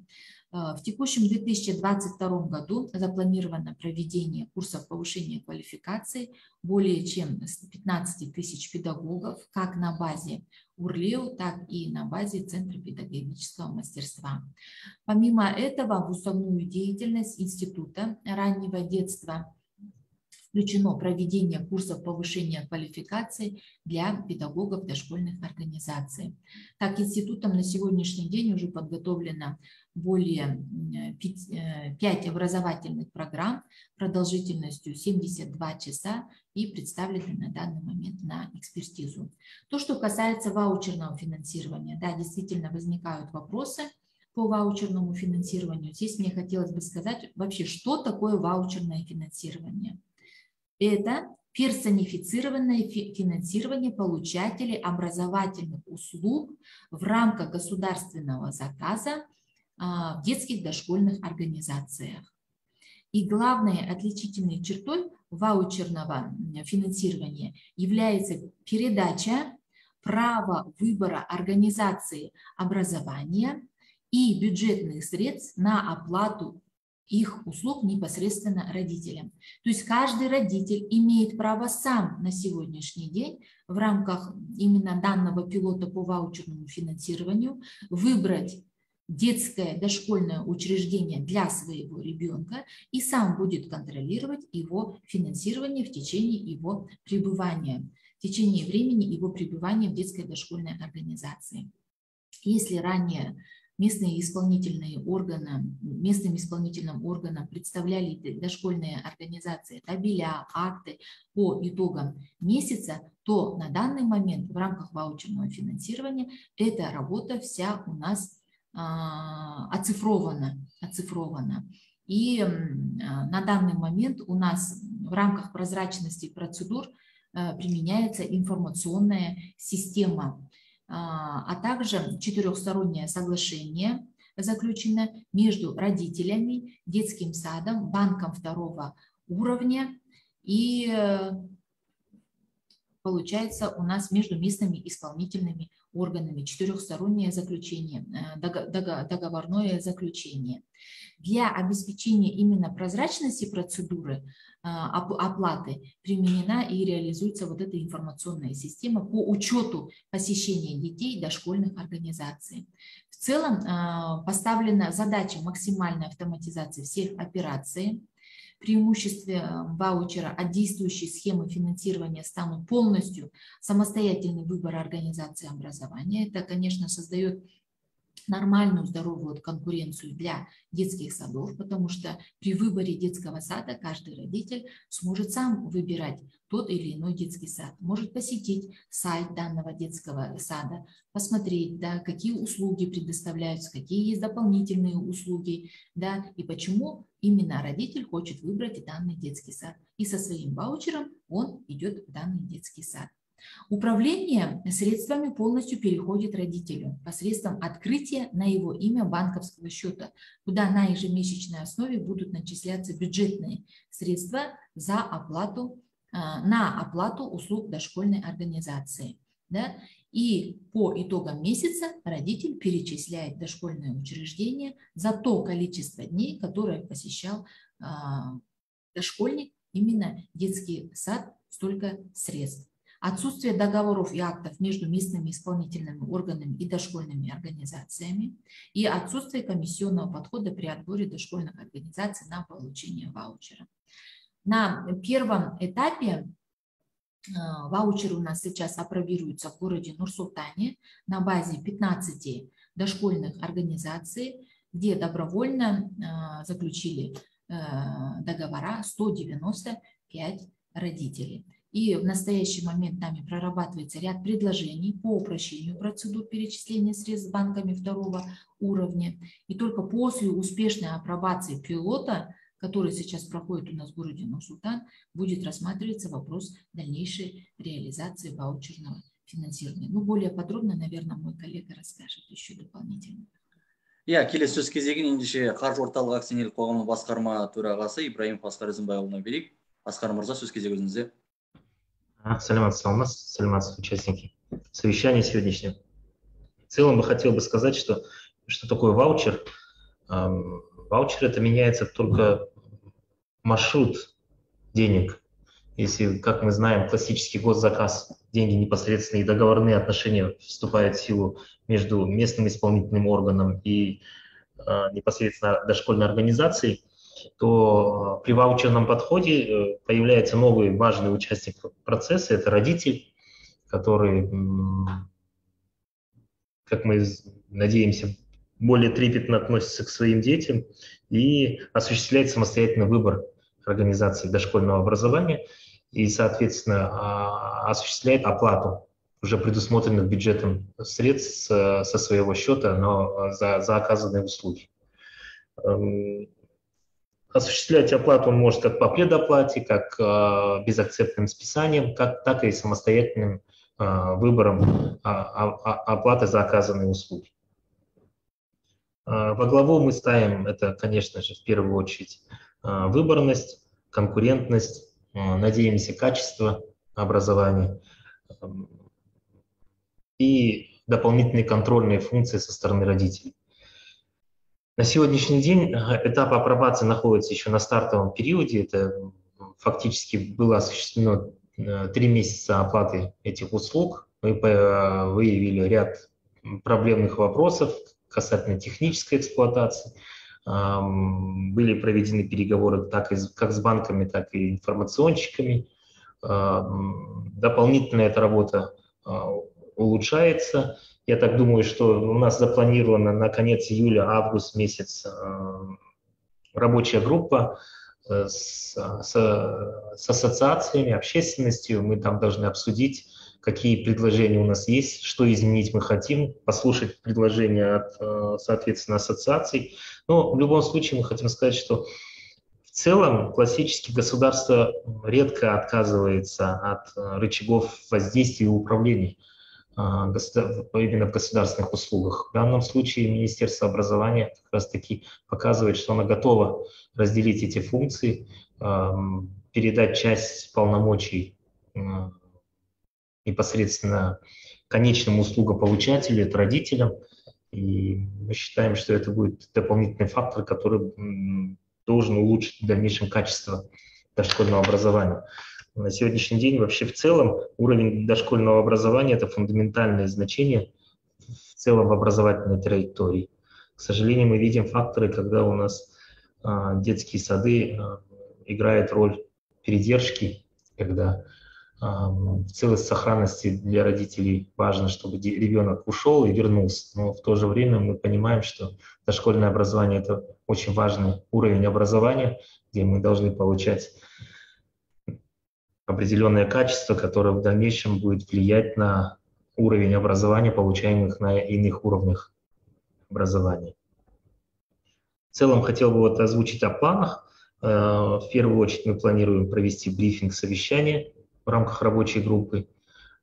В текущем 2022 году запланировано проведение курсов повышения квалификации более чем 15 тысяч педагогов как на базе УРЛЕУ, так и на базе Центра педагогического мастерства. Помимо этого, в уставную деятельность Института раннего детства включено проведение курсов повышения квалификации для педагогов дошкольных организаций. Так, институтом на сегодняшний день уже подготовлено более 5 э, образовательных программ продолжительностью 72 часа и представлены на данный момент на экспертизу. То, что касается ваучерного финансирования, да, действительно возникают вопросы по ваучерному финансированию. Здесь мне хотелось бы сказать вообще, что такое ваучерное финансирование – это персонифицированное финансирование получателей образовательных услуг в рамках государственного заказа а, в детских дошкольных организациях. И главной отличительной чертой ваучерного финансирования является передача права выбора организации образования и бюджетных средств на оплату их услуг непосредственно родителям. То есть каждый родитель имеет право сам на сегодняшний день в рамках именно данного пилота по ваучерному финансированию выбрать детское дошкольное учреждение для своего ребенка и сам будет контролировать его финансирование в течение его пребывания, в течение времени его пребывания в детской дошкольной организации. Если ранее местные исполнительные органы, местным исполнительным органам представляли дошкольные организации табеля, акты по итогам месяца, то на данный момент в рамках ваучерного финансирования эта работа вся у нас а, оцифрована, оцифрована. И а, на данный момент у нас в рамках прозрачности процедур а, применяется информационная система а, а также четырехстороннее соглашение заключено между родителями, детским садом, банком второго уровня и э, получается у нас между местными исполнительными органами четырехстороннее заключение, э, договорное заключение. Для обеспечения именно прозрачности процедуры оплаты применена и реализуется вот эта информационная система по учету посещения детей дошкольных организаций. В целом а, поставлена задача максимальной автоматизации всех операций. Преимуществе а, ваучера от действующей схемы финансирования станут полностью самостоятельный выбор организации образования. Это, конечно, создает нормальную здоровую конкуренцию для детских садов, потому что при выборе детского сада каждый родитель сможет сам выбирать тот или иной детский сад, может посетить сайт данного детского сада, посмотреть, да, какие услуги предоставляются, какие есть дополнительные услуги, да, и почему именно родитель хочет выбрать данный детский сад. И со своим ваучером он идет в данный детский сад. Управление средствами полностью переходит родителю посредством открытия на его имя банковского счета, куда на ежемесячной основе будут начисляться бюджетные средства за оплату, а, на оплату услуг дошкольной организации. Да? И по итогам месяца родитель перечисляет дошкольное учреждение за то количество дней, которое посещал а, дошкольник, именно детский сад, столько средств. Отсутствие договоров и актов между местными исполнительными органами и дошкольными организациями и отсутствие комиссионного подхода при отборе дошкольных организаций на получение ваучера. На первом этапе э, ваучеры у нас сейчас апробируются в городе Нур-Султане на базе 15 дошкольных организаций, где добровольно э, заключили э, договора 195 родителей. И в настоящий момент нами прорабатывается ряд предложений по упрощению процедур перечисления средств банками второго уровня. И только после успешной апробации пилота, который сейчас проходит у нас в городе Нур-Султан, будет рассматриваться вопрос дальнейшей реализации ваучерного финансирования. Ну, более подробно, наверное, мой коллега расскажет еще дополнительно. иә келесі сөз кезегін ендеше қаржы орталығы акционерлік қоғамының басқарма төрағасы ибраимов асқар ізімбайұлына берейік асқар мырза сөз кезегі өзіңізде Саламат Салмас, Саламат, участники совещания сегодняшнего. В целом бы хотел бы сказать, что, что такое ваучер. Ваучер это меняется только маршрут денег. Если, как мы знаем, классический госзаказ, деньги непосредственно и договорные отношения вступают в силу между местным исполнительным органом и э, непосредственно дошкольной организацией, то при ваучерном подходе э, появляется новый важный участник процесса, это родитель, который, как мы надеемся, более трепетно относится к своим детям и осуществляет самостоятельный выбор организации дошкольного образования и, соответственно, а, осуществляет оплату уже предусмотренных бюджетом средств со своего счета но за, за оказанные услуги. Осуществлять оплату он может как по предоплате, как э, безакцептным списанием, как, так и самостоятельным э, выбором э, оплаты за оказанные услуги. Во главу мы ставим это, конечно же, в первую очередь выборность, конкурентность, надеемся, качество образования эм, и дополнительные контрольные функции со стороны родителей. На сегодняшний день этап апробации находится еще на стартовом периоде. Это фактически было осуществлено э, три месяца оплаты этих услуг. Мы э, выявили ряд проблемных вопросов касательно технической эксплуатации. Были проведены переговоры так как с банками, так и информационщиками. Дополнительно эта работа а, улучшается. Я так думаю, что у нас запланировано на конец июля-август месяц э, рабочая группа э, с, с, с ассоциациями, общественностью. Мы там должны обсудить, какие предложения у нас есть, что изменить мы хотим, послушать предложения от, э, соответственно, ассоциаций. Но в любом случае мы хотим сказать, что в целом классически государство редко отказывается от рычагов воздействия и управления. А, именно в государственных услугах. В данном случае Министерство образования как раз-таки показывает, что оно готово разделить эти функции, передать часть полномочий непосредственно конечному услугополучателю, это родителям. И мы считаем, что это будет дополнительный фактор, который должен улучшить в дальнейшем качество дошкольного образования. На сегодняшний день вообще в целом уровень дошкольного образования – это фундаментальное значение в целом в образовательной траектории. К сожалению, мы видим факторы, когда у нас а, детские сады а, играют роль передержки, когда а, в целости сохранности для родителей важно, чтобы ребенок ушел и вернулся. Но в то же время мы понимаем, что дошкольное образование – это очень важный уровень образования, где мы должны получать определенное качество, которое в дальнейшем будет влиять на уровень образования, получаемых на иных уровнях образования. В целом хотел бы вот озвучить о планах. Э, в первую очередь мы планируем провести брифинг, совещание в рамках рабочей группы.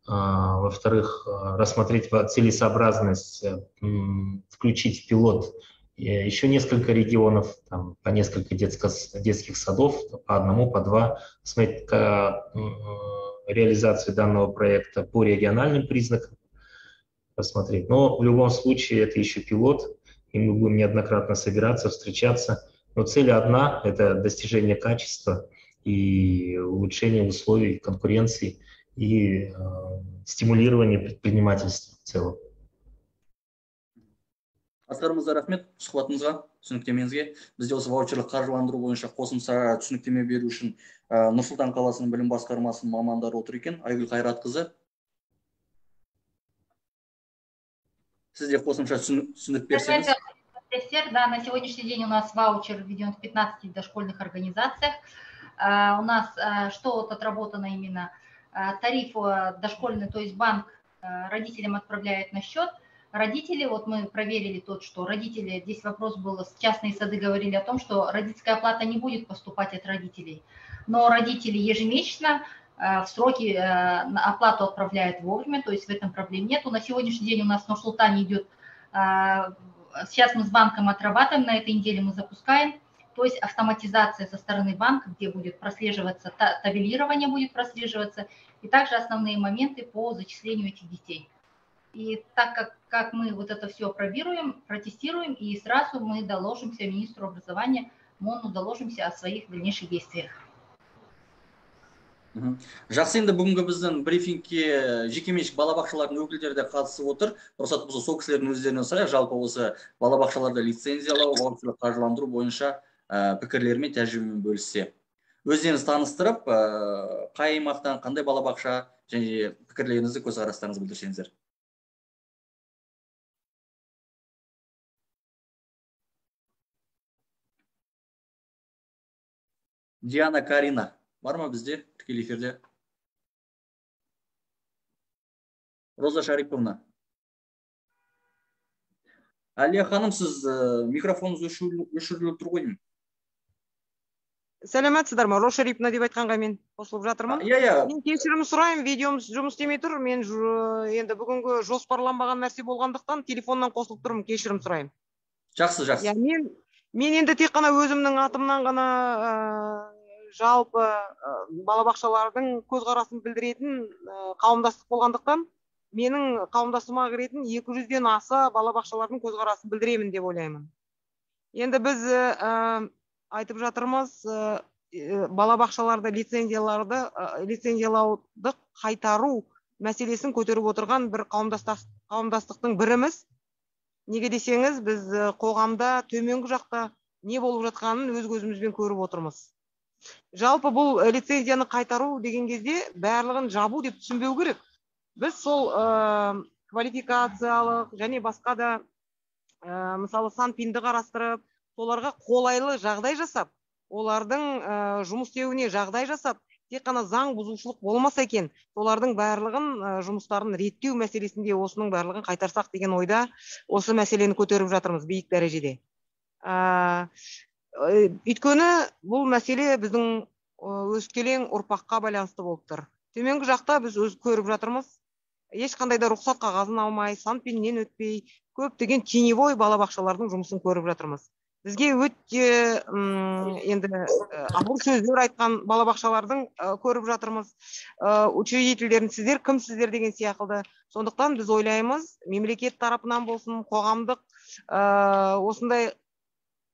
А, во-вторых, э, рассмотреть целесообразность э, включить в пилот еще несколько регионов, там, по несколько детско, детских садов, по одному, по два, смотреть реализацию данного проекта по региональным признакам, посмотреть. Но в любом случае это еще пилот, и мы будем неоднократно собираться, встречаться. Но цель одна – это достижение качества и улучшение условий конкуренции и э, стимулирование предпринимательства в целом. Астарыңызға рахмет сұхбатыңызға түсініктемеңізге бізде осы ваучерлік қаржыландыру бойынша қосымша түсініктеме беру үшін ә, нұр сұлтан қаласының білім басқармасының мамандары отыр екен айгүл қайратқызы сіз де қосымша түсіндіріп берсеңіз да, на сегодняшний день у нас ваучер введен в 15 дошкольных организациях. у нас что вот отработано именно? тариф дошкольный, то есть банк родителям отправляет на счет – родители, вот мы проверили тот, что родители, здесь вопрос был, частные сады говорили о том, что родительская оплата не будет поступать от родителей, но родители ежемесячно э, в сроки э, оплату отправляют вовремя, то есть в этом проблем нету. На сегодняшний день у нас на Султане идет, э, сейчас мы с банком отрабатываем, на этой неделе мы запускаем, то есть автоматизация со стороны банка, где будет прослеживаться, табелирование будет прослеживаться, и также основные моменты по зачислению этих детей. И так как, как мы вот это все пробируем, протестируем, и сразу мы доложимся министру образования, МОНу доложимся о своих дальнейших действиях. жақсы енді бүгінгі біздің брифингке жекеменшік балабақшалардың өкілдері де қатысып отыр. Рұқсат болса сол кісілердің өздерінен сұрайық жалпы осы балабақшаларды лицензиялау қаржыландыру бойынша ә, пікірлерімен тәжірибемен бөліссе. Өздеріңіз таныстырып ә, қай аймақтан қандай балабақша және пікірлеріңізді көзқарастарыңызды білдірсеңіздер. Диана карина. Бар ма бізде? Тікелей эфирде. Роза шариповна. Әлия ханым сіз ә, микрофоныңыз өшіріліп тұр ғой деймін. Сәлеметсіздер ма? Роза шариповна деп айтқанға мен қосылып жатырмын иә иә. Мен кешірім сұраймын видеомыз жұмыс істемей тұр. Мен енді бүгінгі жоспарланбаған нәрсе болғандықтан телефоннан қосылып тұрмын кешірім сұраймын. Жақсы жақсы. Иә мен мен енді тек қана өзімнің атымнан ғана жалпы балабақшалардың көзқарасын білдіретін қауымдастық болғандықтан менің қауымдастығыма кіретін екі жүзден аса балабақшалардың көзқарасын білдіремін деп ойлаймын. Енді біз айтып жатырмыз балабақшаларды лицензияларды лицензиялауды қайтару мәселесін көтеріп отырған бір қауымдастықтың біріміз. Неге десеңіз біз қоғамда төменгі жақта не болып жатқанын өз көзімізбен көріп отырмыз. Жалпы бұл лицензияны қайтару деген кезде барлығын жабу деп түсінбеу керек. Біз сол ә, квалификациялық және басқа да ә, мысалы санпинді қарастырып соларға қолайлы жағдай жасап олардың ә, жұмыс істеуіне жағдай жасап тек қана заң бұзушылық болмаса екен солардың барлығын жұмыстарын реттеу мәселесінде осының барлығын қайтарсақ деген ойда осы мәселені көтеріп жатырмыз биік дәрежеде. Ә, өйткені бұл мәселе біздің өскелең ұрпаққа байланысты болып тұр. Төменгі жақта біз өз көріп жатырмыз. Ешқандай да рұқсат қағазын алмай санпиннен өтпей көптеген теневой балабақшалардың жұмысын көріп жатырмыз. Бізге өте енді ауыр сөздер айтқан балабақшалардың көріп жатырмыз. Учредительдерін сіздер кімсіздер деген сияқты сондықтан біз ойлаймыз мемлекет тарапынан болсын қоғамдық осындай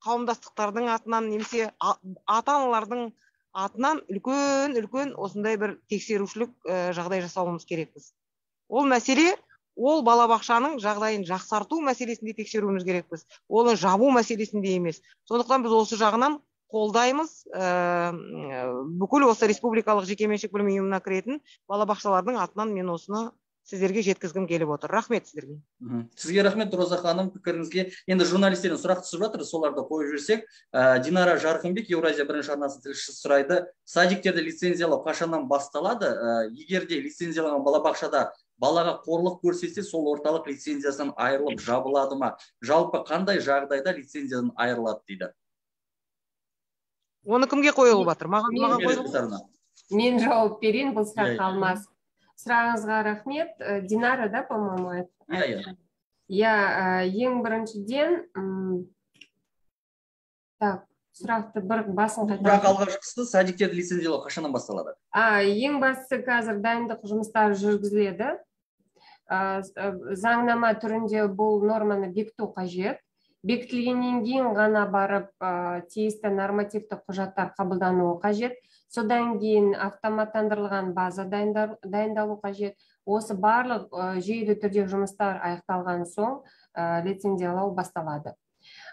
қауымдастықтардың атынан немесе ата аналардың атынан үлкен үлкен осындай бір тексерушілік жағдай жасауымыз керекпіз. Ол мәселе ол балабақшаның жағдайын жақсарту мәселесінде тексеруіміз керекпіз. Оны жабу мәселесінде емес. Сондықтан біз осы жағынан қолдаймыз. Ә, бүкіл осы республикалық жекеменшік білім ұйымына кіретін балабақшалардың атынан мен осыны сіздерге жеткізгім келіп отыр. Рахмет сіздерге. Сізге рахмет роза ханым. Пікіріңізге енді журналистерден сұрақ түсіп жатыр. Соларды қойып жіберсек. Ә, динара жарқынбек еуразия бірінші арнасының тілшісі сұрайды. Садиктерді лицензиялау қашаннан басталады? Ә, егер де лицензияланған балабақшада балаға қорлық көрсетсе сол орталық лицензиясынан айырылып жабылады ма? Жалпы қандай жағдайда лицензиядан айырылады дейді? Оны кімге қойылып жатыр? Маған маған мен жауап берейін бұл сұраққа алмас сұрағыңызға рахмет. Динара да по моему иә иә. Иә ең біріншіден так сұрақты бір басын бірақ алғашқысы садиктерді лицензиялау қашаннан басталады? А ең бастысы қазір дайындық жұмыстары жүргізіледі. Заңнама түрінде бұл норманы бекіту қажет. Бекітілгеннен кейін ғана барып тиісті нормативтік құжаттар қабылдануы қажет. Содан кейін автоматтандырылған база дайындалу қажет. Осы барлық жүйелі түрде жұмыстар аяқталған соң лицензиялау басталады.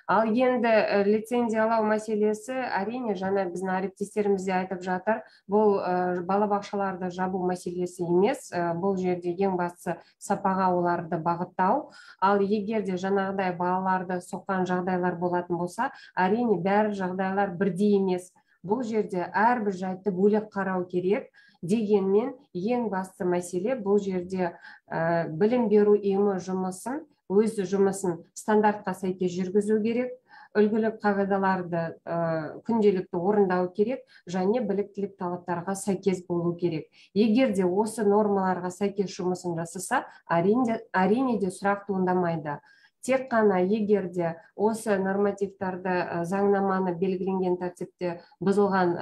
Ал енді э, лицензиялау мәселесі әрине жаңа біздің әріптестеріміз де айтып жатыр. Бұл ә, балабақшаларды жабу мәселесі емес ә, бұл жерде ең бастысы сапаға оларды бағыттау. Ал егер де жаңағыдай балаларды соққан жағдайлар болатын болса әрине бәрі жағдайлар бірдей емес. Бұл жерде әрбір жайтты бөлек қарау керек дегенмен ең басты мәселе бұл жерде ә, білім беру ұйымы жұмысын өз жұмысын стандартқа сәйкес жүргізу керек үлгілік қағидаларды ә, күнделікті орындау керек және біліктілік талаптарға сәйкес болу керек. Егер де осы нормаларға сәйкес жұмысын жасаса әрине, әрине де сұрақ туындамайды. Тек қана егер де осы нормативтарды заңнаманы белгіленген тәртіпте бұзылған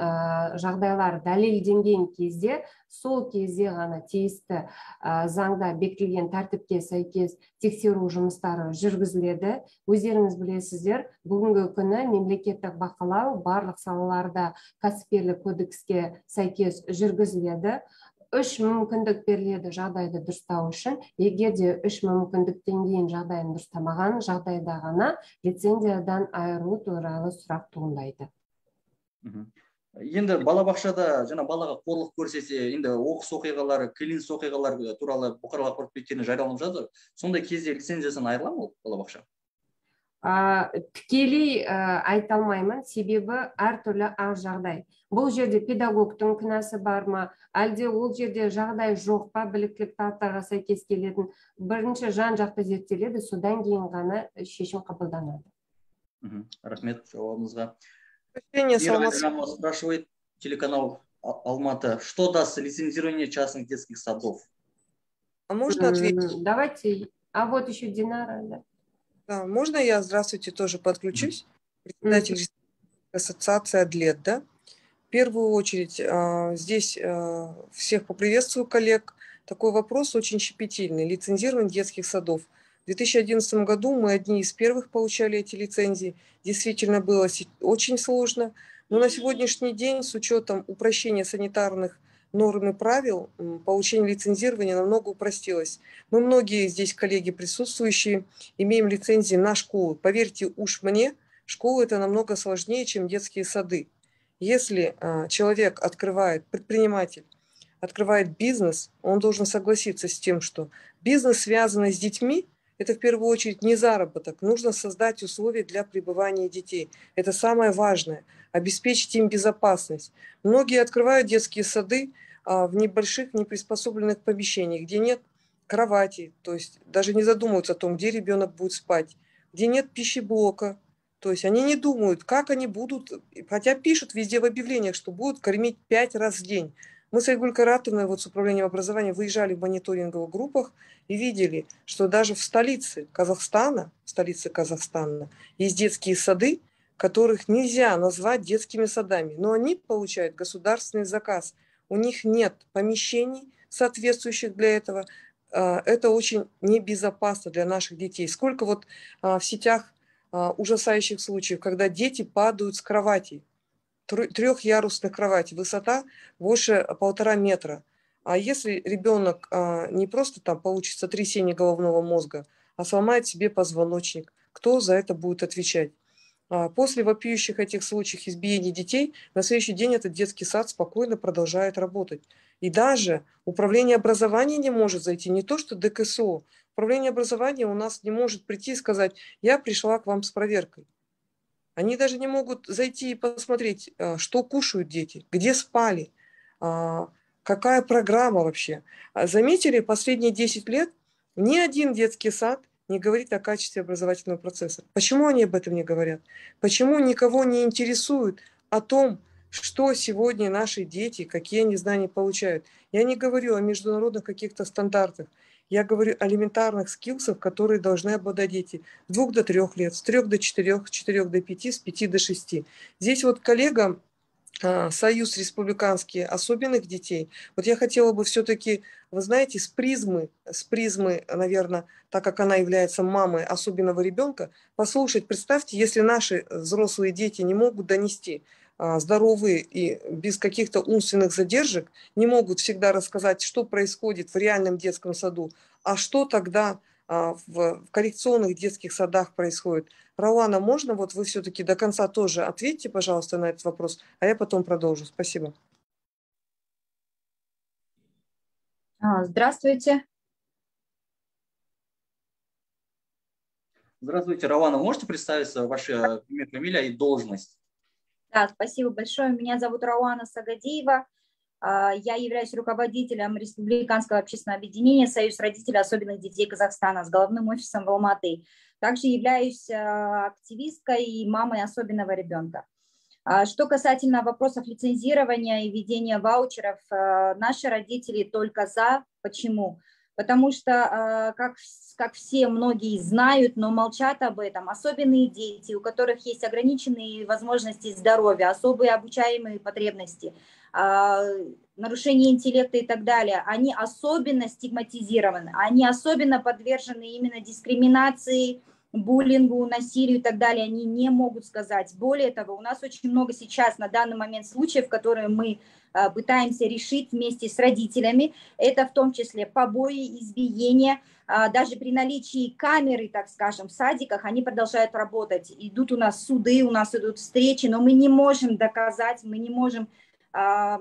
жағдайлар дәлелденген кезде сол кезде ғана тиісті заңда бекітілген тәртіпке сәйкес тексеру жұмыстары жүргізіледі. Өздеріңіз білесіздер бүгінгі күні мемлекеттік бақылау барлық салаларда кәсіпкерлік кодекске сәйкес жүргізіледі. Үш мүмкіндік беріледі жағдайды дұрыстау үшін. Егер де үш мүмкіндіктен кейін жағдайын дұрыстамаған жағдайда ғана лицензиядан айыру туралы сұрақ туындайды. Енді балабақшада жаңа балаға қорлық көрсетсе енді оқыс оқиғалар клинс оқиғалар туралы бұқаралық ақпарат беттерінде жарияланып жатыр. Сондай кезде лицензиясынан айырыла ма ол балабақша? Тікелей айта алмаймын. Себебі әртүрлі ар жағдай. бұл жерде педагогтың кінәсі бар ма әлде ол жерде жағдай жоқ па біліктілік талаптарға сәйкес келетін бірінші жан жақты зерттеледі содан кейін ғана шешім қабылданады рахмет жауабыңызға спрашивает телеканал Алматы. Что даст лицензирование частных детских садов? А можно ответить? Давайте. А вот еще Динара. Да. Да, можно я, здравствуйте, тоже подключусь? Председатель mm-hmm. ассоциации «Адлет», да? В первую очередь, а, здесь а, всех поприветствую коллег. Такой вопрос очень щепетильный. Лицензирование детских садов. В 2011 году мы одни из первых получали эти лицензии. Действительно было очень сложно. Но на сегодняшний день, с учетом упрощения санитарных нормы правил получения лицензирования намного упростилось. Мы многие здесь коллеги присутствующие имеем лицензии на школы. Поверьте уж мне, школы это намного сложнее, чем детские сады. Если а, человек открывает, предприниматель, открывает бизнес, он должен согласиться с тем, что бизнес, связанный с детьми, это в первую очередь не заработок. Нужно создать условия для пребывания детей. Это самое важное. Обеспечить им безопасность. Многие открывают детские сады а, в небольших, неприспособленных помещениях, где нет кровати, то есть даже не задумываются о том, где ребенок будет спать, где нет пищеблока, то есть они не думают, как они будут, хотя пишут везде в объявлениях, что будут кормить пять раз в день. Мы с Айгуль Каратовной вот с управлением образования выезжали в мониторинговых группах и видели, что даже в столице Казахстана, в столице Казахстана, есть детские сады, которых нельзя назвать детскими садами, но они получают государственный заказ. У них нет помещений, соответствующих для этого. А, это очень небезопасно для наших детей. Сколько вот а, в сетях ужасающих случаев, когда дети падают с кровати, трехярусных кровати, высота больше полтора метра. А если ребенок а, не просто там получит сотрясение головного мозга, а сломает себе позвоночник, кто за это будет отвечать? А, после вопиющих этих случаев избиений детей на следующий день этот детский сад спокойно продолжает работать. И даже управление образования не может зайти, не то что ДКСО. Управление образования у нас не может прийти и сказать, я пришла к вам с проверкой. Они даже не могут зайти и посмотреть, а, что кушают дети, где спали, а, какая программа вообще. А заметили, последние 10 лет ни один детский сад не говорит о качестве образовательного процесса. Почему они об этом не говорят? Почему никого не интересует о том, что сегодня наши дети, какие они знания получают? Я не говорю о международных каких-то стандартах. Я говорю элементарных скиллсов, которые должны обладать дети с двух до трех лет, с трех до четырех, с четырех до пяти, с пяти до шести. Здесь вот коллега а, Союз республиканский особенных детей. Вот я хотела бы все-таки, вы знаете, с призмы, с призмы, наверное, так как она является мамой особенного ребенка, послушать, представьте, если наши взрослые дети не могут донести здоровые и без каких-то умственных задержек, не могут всегда рассказать, что происходит в реальном детском саду, а что тогда а, в коррекционных детских садах происходит. Рауана, можно вот вы все-таки до конца тоже ответьте, пожалуйста, на этот вопрос, а я потом продолжу. Спасибо. А, здравствуйте. Здравствуйте, Равана. Можете представиться, ваше имя, фамилия и должность? Да, спасибо большое. Меня зовут Рауана Сагадеева. А, я являюсь руководителем Республиканского общественного объединения «Союз родителей особенных детей Казахстана» с головным офисом в Алматы. Также являюсь а, активисткой и мамой особенного ребенка. А, что касательно вопросов лицензирования и ведения ваучеров, наши родители только за. Почему? Потому что, как, как все многие знают, но молчат об этом, особенные дети, у которых есть ограниченные возможности здоровья, особые обучаемые потребности, нарушение интеллекта и так далее, они особенно стигматизированы, они особенно подвержены именно дискриминации, буллингу, насилию и так далее, они не могут сказать. Более того, у нас очень много сейчас на данный момент случаев, которые мы а, пытаемся решить вместе с родителями. Это в том числе побои, избиения, а, даже при наличии камеры, так скажем, в садиках, они продолжают работать. Идут у нас суды, у нас идут встречи, но мы не можем доказать, мы не можем а,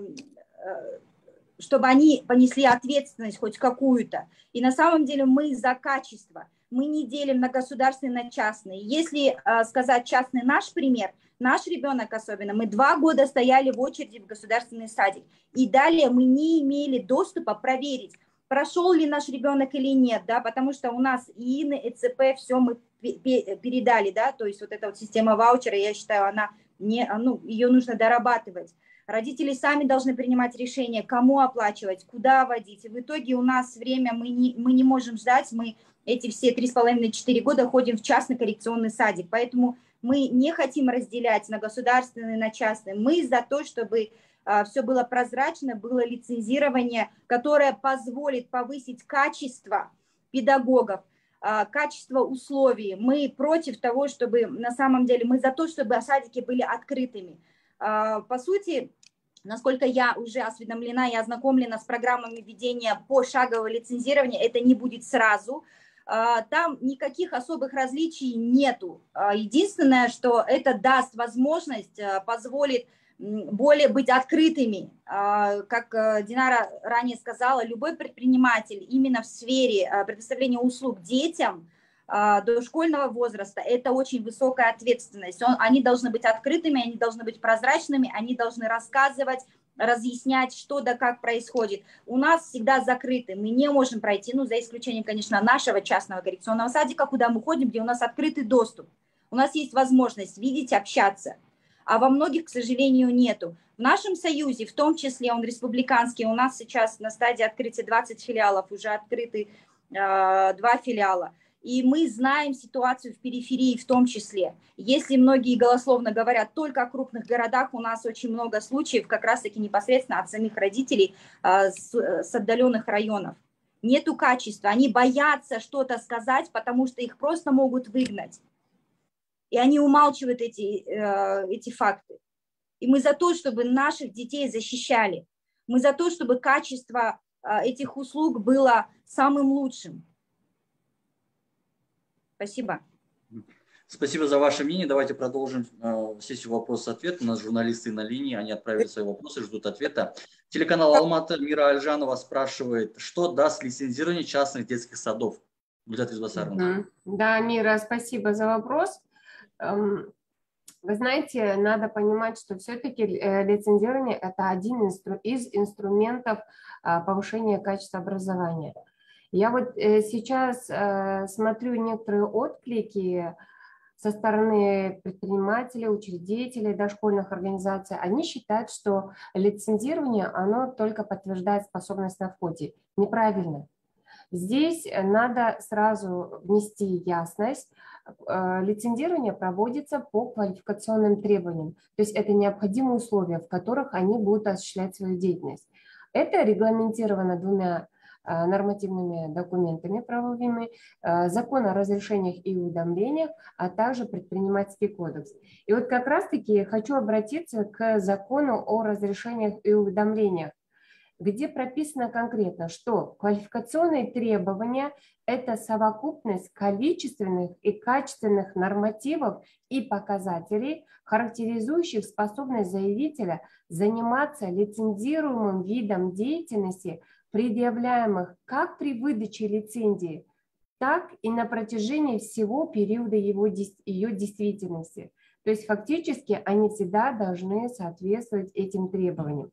чтобы они понесли ответственность хоть какую-то. И на самом деле мы за качество – мы не делим на государственные, на частные. Если э, сказать частный наш пример, наш ребенок особенно, мы два года стояли в очереди в государственный садик, и далее мы не имели доступа проверить, прошел ли наш ребенок или нет, да, потому что у нас ИИН, ЭЦП, все мы передали, да, то есть вот эта вот система ваучера, я считаю, она не, ну, ее нужно дорабатывать. Родители сами должны принимать решение, кому оплачивать, куда водить. И в итоге у нас время, мы не, мы не можем ждать, мы эти все три с половиной-четыре года ходим в частный коррекционный садик. Поэтому мы не хотим разделять на государственный, на частный. Мы за то, чтобы а, все было прозрачно, было лицензирование, которое позволит повысить качество педагогов, а, качество условий. Мы против того, чтобы на самом деле, мы за то, чтобы садики были открытыми. А, по сути, Насколько я уже осведомлена и ознакомлена с программами ведения пошагового лицензирования, это не будет сразу. А, там никаких особых различий нету. А, единственное, что это даст возможность, а, позволит более быть открытыми. Как э, Динара ранее сказала, любой предприниматель именно в сфере предоставления услуг детям дошкольного возраста, это очень высокая ответственность. они должны быть открытыми, они должны быть прозрачными, они должны рассказывать разъяснять, что да как происходит. У нас всегда закрыты, мы не можем пройти, ну, за исключением, конечно, нашего частного коррекционного садика, куда мы ходим, где у нас открытый доступ. У нас есть возможность видеть, общаться, а во многих, к сожалению, нету. В нашем союзе, в том числе он республиканский, у нас сейчас на стадии открытия 20 филиалов, уже открыты э, два филиала – и мы знаем ситуацию в периферии в том числе. Если многие голословно говорят только о крупных городах, у нас очень много случаев как раз-таки непосредственно от самих родителей а, с, с отдаленных районов. Нету качества, они боятся что-то сказать, потому что их просто могут выгнать. И они умалчивают эти, э, эти факты. И мы за то, чтобы наших детей защищали. Мы за то, чтобы качество э, этих услуг было самым лучшим. Спасибо. Спасибо за ваше мнение. Давайте продолжим э, сессию вопрос-ответ. У нас журналисты на линии, они отправили свои вопросы, ждут ответа. Телеканал Алмата Мира Альжанова спрашивает, что даст лицензирование частных детских садов? Гульдат Избасаровна. Да, Мира, спасибо за вопрос. Эм, вы знаете, надо понимать, что все-таки э, лицензирование – это один из инструментов а, повышения качества образования – я вот э, сейчас э, смотрю некоторые отклики со стороны предпринимателей, учредителей дошкольных организаций, они считают, что лицензирование, оно только подтверждает способность на входе. Неправильно. Здесь надо сразу внести ясность. Э, лицензирование проводится по квалификационным требованиям, то есть это необходимые условия, в которых они будут осуществлять свою деятельность. Это регламентировано двумя Э, нормативными документами правовыми, э, закон о разрешениях и уведомлениях, а также предпринимательский кодекс. И вот как раз-таки хочу обратиться к закону о разрешениях и уведомлениях, где прописано конкретно, что квалификационные требования – это совокупность количественных и качественных нормативов и показателей, характеризующих способность заявителя заниматься лицензируемым видом деятельности предъявляемых как при выдаче лицензии, так и на протяжении всего периода его, ее действительности. То есть фактически они всегда должны соответствовать этим требованиям.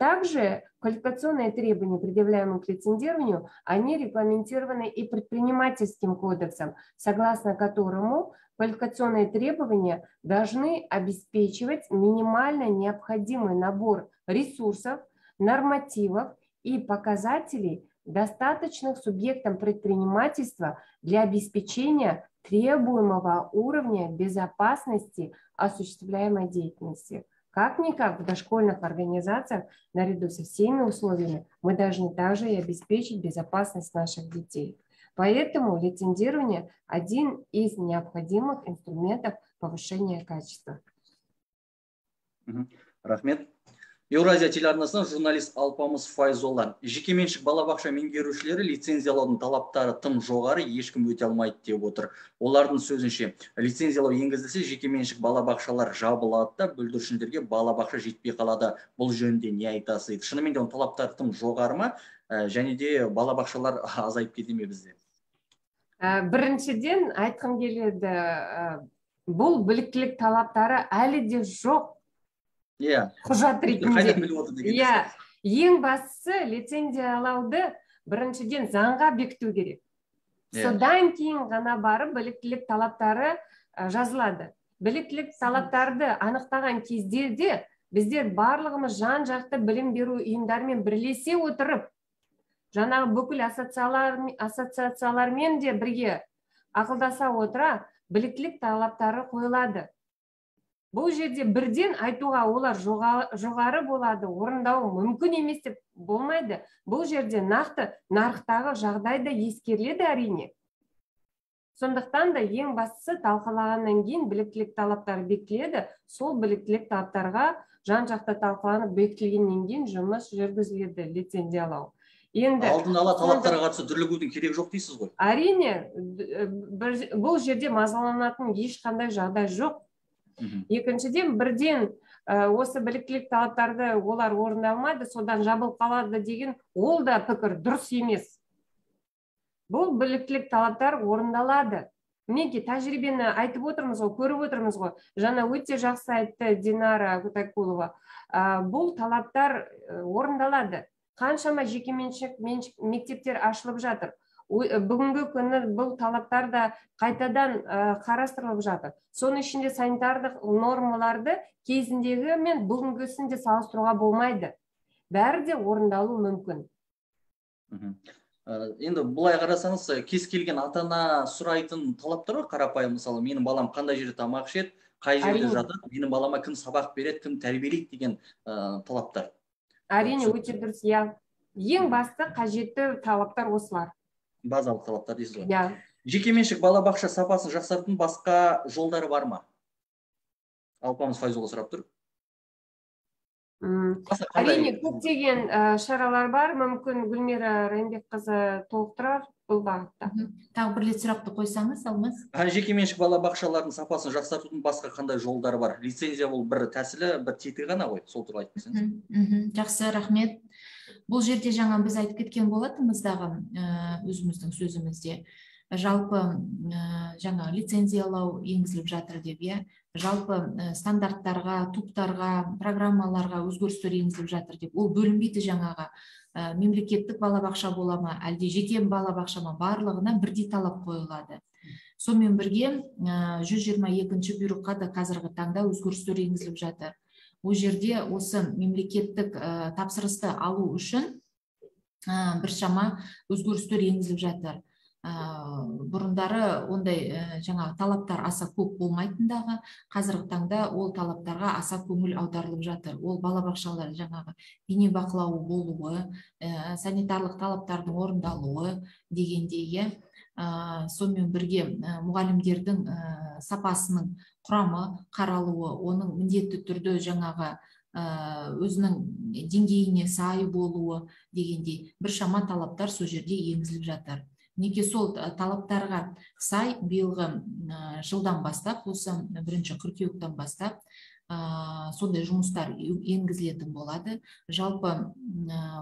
Также квалификационные требования, предъявляемые к лицензированию, они регламентированы и предпринимательским кодексом, согласно которому квалификационные требования должны обеспечивать минимально необходимый набор ресурсов, нормативов и показателей достаточных субъектам предпринимательства для обеспечения требуемого уровня безопасности осуществляемой деятельности. Как-никак в дошкольных организациях, наряду со всеми условиями, мы должны также и обеспечить безопасность наших детей. Поэтому лицензирование – один из необходимых инструментов повышения качества. рахмет еуразия телеарнасынан журналист алпамыс файзолла жекеменшік балабақша меңгерушілері лицензиялаудың талаптары тым жоғары ешкім өте алмайды деп отыр. Олардың сөзінше лицензиялау енгізілсе жекеменшік балабақшалар жабылады да бүлдіршіндерге балабақша жетпей қалады. Бұл жөнінде не айтасыз дейді. Шынымен де оның талаптары тым жоғары ма? Ә, және де балабақшалар *laughs* азайып кете ме бізде? Ә, біріншіден айтқым келеді ә, бұл біліктілік талаптары әлі де жоқ. Иә құжат ретінде. иә. ең бастысы лицензиялауды біріншіден заңға бекіту керек. Содан кейін ғана барып біліктілік талаптары жазылады. Біліктілік талаптарды анықтаған кезде де біздер барлығымыз жан жақты білім беру ұйымдарымен бірлесе отырып жаңағы бүкіл ассоциациялармен де бірге ақылдаса отыра біліктілік талаптары қойылады. Бұл жерде бірден айтуға олар жоғары болады орындау мүмкін емес деп болмайды. Бұл жерде нақты нарықтағы жағдай да ескеріледі әрине. Сондықтан да ең бастысы талқылағаннан кейін біліктілік талаптары бекітіледі. Сол біліктілік талаптарға жан жақты талқыланып бекітілгеннен кейін жұмыс жүргізіледі лицензиялау. Енді алдын ала талаптарға қатысты дүрлігудің керегі жоқ дейсіз ғой? Әрине бұл жерде мазаланатын ешқандай жағдай жоқ. Екіншіден бірден осы біліктілік талаптарды олар орындалмайды содан жабылып қалады деген ол да пікір дұрыс емес. Бұл біліктілік талаптар орындалады. Мінекей тәжірибені айтып отырмыз ғой көріп отырмыз ғой. Жаңа өте жақсы айтты динара кутайкулова бұл талаптар орындалады. Қаншама жекеменшік мектептер ашылып жатыр. Бүгінгі күні бұл талаптар да қайтадан қарастырылып жатыр. Соның ішінде санитарлық нормаларды кезіндегі мен бүгінгісін де салыстыруға болмайды. Бәрі де орындалу мүмкін. Енді былай қарасаңыз кез келген ата ана сұрайтын талаптар ғой қарапайым мысалы менің балам қандай жерде тамақ ішеді қай жерде жатады менің балама кім сабақ береді кім тәрбиелейді деген ә, талаптар. Әрине өте дұрыс. Иә. Ең басты қажетті талаптар осылар. Базалық талаптар дейсіз ғой иә. Жекеменшік балабақша сапасын жақсартудың басқа жолдары бар ма? Алпамыс файзолла сұрап тұр. Әрине көптеген шаралар бар. Мүмкін гүлмира райымбекқызы толықтырар бұл бағытта. Тағы бір рет сұрақты қойсаңыз алмас жекеменшік балабақшалардың сапасын жақсартудың басқа қандай жолдары бар? Лицензия бұл бір тәсілі бір тетігі ғана ғой сол туралы айтып берсеңіз жақсы рахмет. Бұл жерде жаңа біз айтып кеткен болатынбыз дағы өзіміздің сөзімізде жалпы жаңа лицензиялау енгізіліп жатыр деп иә? жалпы стандарттарға туптарға программаларға өзгерістер енгізіліп жатыр деп. Ол бөлінбейді жаңағы мемлекеттік балабақша бола ма әлде жеке балабақша ма барлығына бірдей талап қойылады. Сонымен бірге жүз жиырма екінші бұйрыққа да қазіргі таңда өзгерістер енгізіліп жатыр. Ол жерде осы мемлекеттік ә, тапсырысты алу үшін ә, біршама өзгерістер енгізіліп жатыр. Ә, бұрындары ондай ә, жаңағы талаптар аса көп болмайтындағы қазіргі таңда ол талаптарға аса көңіл аударылып жатыр. Ол балабақшалар жаңағы бейнебақылауы болуы ә, санитарлық талаптардың орындалуы дегендей иә. Сонымен бірге мұғалімдердің сапасының құрамы қаралуы оның міндетті түрде жаңағы өзінің деңгейіне сай болуы дегендей біршама талаптар сол жерде енгізіліп жатыр. Неге сол талаптарға сай биылғы жылдан бастап осы бірінші қыркүйектен бастап ә, сондай жұмыстар енгізілетін болады. Жалпы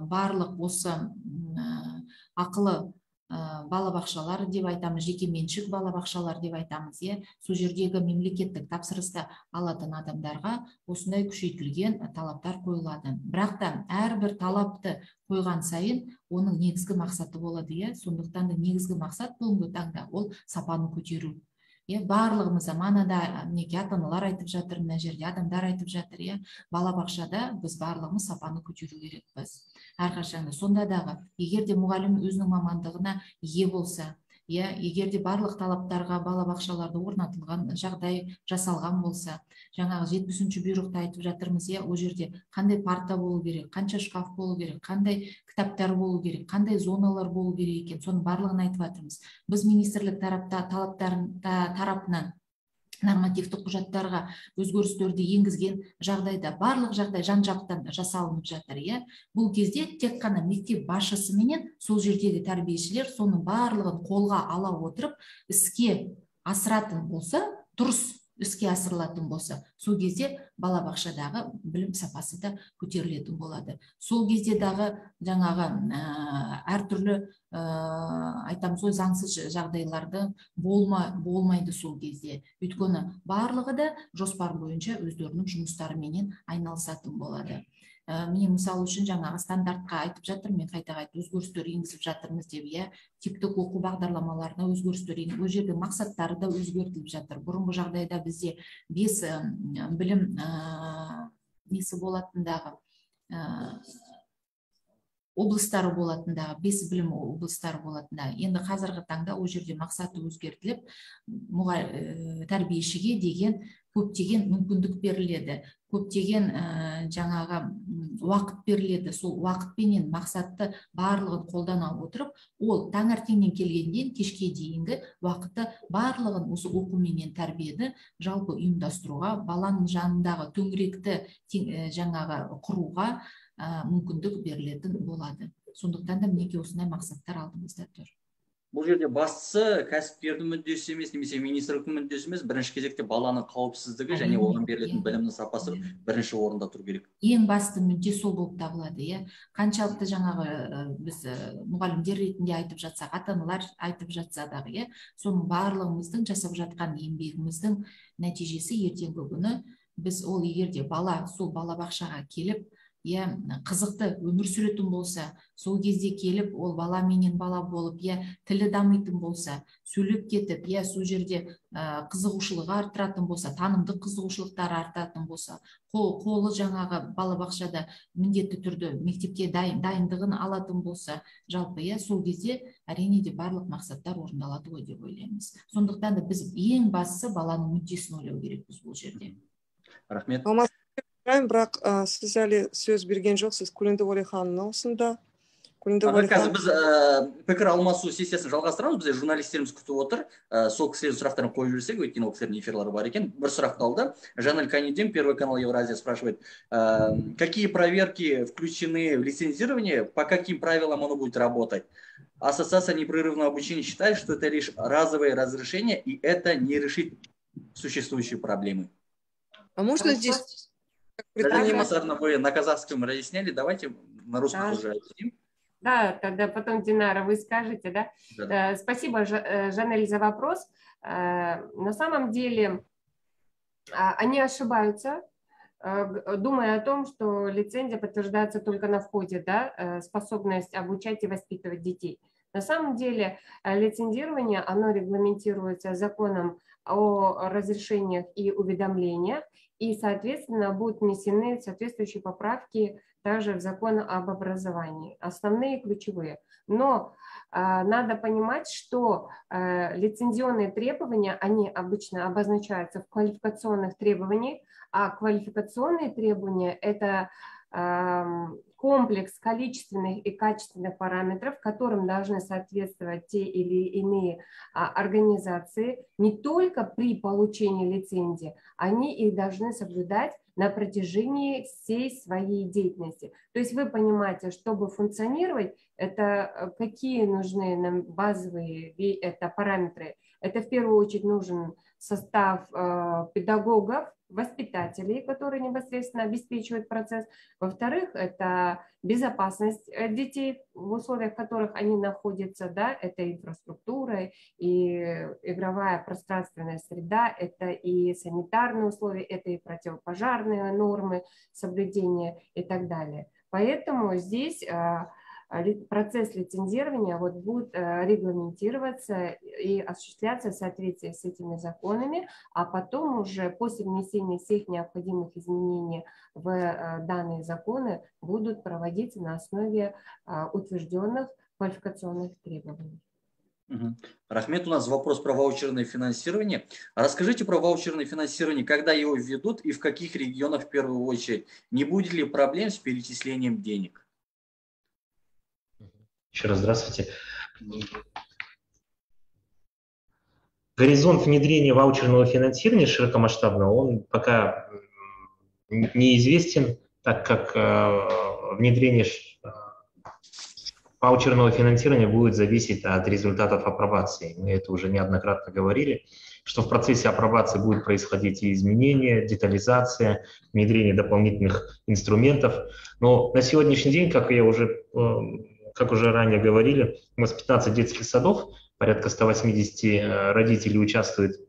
барлық осы ақылы балабақшалар деп айтамыз жекеменшік балабақшалар деп айтамыз иә. Сол жердегі мемлекеттік тапсырысты алатын адамдарға осындай күшейтілген талаптар қойылады. Бірақ та әрбір талапты қойған сайын оның негізгі мақсаты болады иә. Сондықтан да негізгі мақсат бүгінгі таңда ол сапаны көтеру. Иә барлығымыз манада мінекей ата аналар айтып жатыр мына жерде адамдар айтып жатыр иә. Балабақшада біз барлығымыз сапаны көтеру керекпіз. Әрқашан сонда дағы егер де мұғалім өзінің мамандығына ие болса иә егер де барлық талаптарға балабақшаларда орнатылған жағдай жасалған болса жаңағы жетпісінші бұйрықта айтып жатырмыз иә ол жерде қандай парта болу керек қанша шкаф болу керек қандай кітаптар болу керек қандай зоналар болу керек екен соның барлығын айтып жатырмыз. Біз министрлік тарапта талаптарын тарапынан нормативтік құжаттарға өзгерістерді енгізген жағдайда барлық жағдай жан жақтан жасалынып жатыр иә? Бұл кезде тек қана мектеп басшысы менен сол жердегі тәрбиешілер соның барлығын қолға ала отырып іске асыратын болса дұрыс. Іске асырылатын болса сол кезде балабақшадағы білім сапасы да көтерілетін болады. Сол кезде дағы жаңағы ә, әртүрлі ә, айтамыз ғой заңсыз жағдайларды болма, болмайды сол кезде. Өйткені барлығы да жоспар бойынша өздерінің жұмыстарыменен айналысатын болады. Ә, міне мысалы үшін жаңағы стандартқа айтып жатыр мен қайта қайта өзгерістер енгізіп жатырмыз деп иә. Типтік оқу бағдарламаларына өзгерістер ол жерде мақсаттары да өзгертіліп жатыр. Бұрынғы жағдайда бізде бес білім ә, несі болатындағы ә, облыстары болатындағы бес білім облыстары болатындағы. Енді қазіргі таңда ол жерде мақсаты өзгертіліп тәрбиешіге деген көптеген мүмкіндік беріледі. Көптеген ә, жаңағы уақыт беріледі. Сол уақытпенен мақсатты барлығын қолдана отырып ол таңертеңнен келгеннен кешке дейінгі уақытты барлығын осы оқуменен тәрбиені жалпы ұйымдастыруға баланың жанындағы төңіректі жаңағы құруға ә, мүмкіндік берілетін болады. Сондықтан да мінекей осындай мақсаттар алдымызда тұр. Бұл жерде бастысы кәсіпкердің мүддесі емес немесе министрліктің мүддесі емес бірінші кезекте баланың қауіпсіздігі және оған берілетін білімнің сапасы бірінші орында тұру керек. Ең басты мүдде сол болып табылады иә. Қаншалықты жаңағы біз мұғалімдер ретінде айтып жатсақ ата аналар айтып жатса дағы иә соның барлығымыздың жасап жатқан еңбегіміздің нәтижесі ертеңгі күні біз ол егер де бала сол балабақшаға келіп иә қызықты өмір сүретін болса сол кезде келіп ол бала менен бала болып иә тілі дамитын болса сөйлеп кетіп иә сол жерде ә, қызығушылығы арттыратын болса танымдық қызығушылықтары артатын болса қол, қолы жаңағы балабақшада міндетті түрде мектепке дайын, дайындығын алатын болса жалпы иә сол кезде әрине де барлық мақсаттар орындалады ғой деп ойлаймыз. Сондықтан да біз ең бастысы баланың мүддесін ойлау керекпіз бұл жерде. Рахмет. бірақ ә, сіз әлі сөз берген жоқсыз көлеңді уәлиханова осында қазір біз ә, пікір алмасу сессиясын жалғастырамыз бізде журналистеріміз күтіп отыр ә, сол кісілердің сұрақтарын қойып жіберсек өйткені ол кісілердің эфирлары бар екен бір сұрақ қалды жанель канидин первый канал евразия спрашивает ә, какие проверки включены в лицензирование по каким правилам оно будет работать ассоциация непрерывного обучения считает что это лишь разовое разрешение и это не решит существующие проблемы а можно здесь Наверное, вы на казахском разъясняли, давайте на русском да. уже объясним. Да, тогда потом, Динара, вы скажете, да? да. Э, спасибо, э, Жанель, за вопрос. Э, на самом деле, а, они ошибаются, думая о том, что лицензия подтверждается только на входе, да, способность обучать и воспитывать детей. На самом деле лицензирование, оно регламентируется законом о разрешениях и уведомлениях, и, соответственно, будут внесены соответствующие поправки также в закон об образовании, основные ключевые. Но э, надо понимать, что э, лицензионные требования, они обычно обозначаются в квалификационных требованиях, а квалификационные требования – это комплекс количественных и качественных параметров, которым должны соответствовать те или иные а, организации, не только при получении лицензии, они их должны соблюдать на протяжении всей своей деятельности. То есть вы понимаете, чтобы функционировать, это э, какие нужны нам базовые это параметры. Это в первую очередь нужен состав э, педагогов, воспитателей, которые непосредственно обеспечивают процесс. Во-вторых, это безопасность э, детей в условиях, в которых они находятся, да, это инфраструктура и игровая пространственная среда, это и санитарные условия, это и противопожарные нормы соблюдения и так далее. Поэтому здесь э, процесс лицензирования вот будет регламентироваться и осуществляться в соответствии с этими законами, а потом уже после внесения всех необходимых изменений в данные законы будут проводиться на основе утвержденных квалификационных требований. Рахмет, у нас вопрос про ваучерное финансирование. Расскажите про ваучерное финансирование, когда его введут и в каких регионах в первую очередь. Не будет ли проблем с перечислением денег? Еще раз здравствуйте. Горизонт внедрения ваучерного финансирования широкомасштабного, он пока неизвестен, так как э, внедрение ваучерного финансирования будет зависеть от результатов апробации. Мы это уже неоднократно говорили, что в процессе апробации будет происходить и изменения, детализация, внедрение дополнительных инструментов. Но на сегодняшний день, как я уже, э, как уже ранее говорили, у нас 15 детских садов, порядка 180 э, родителей участвует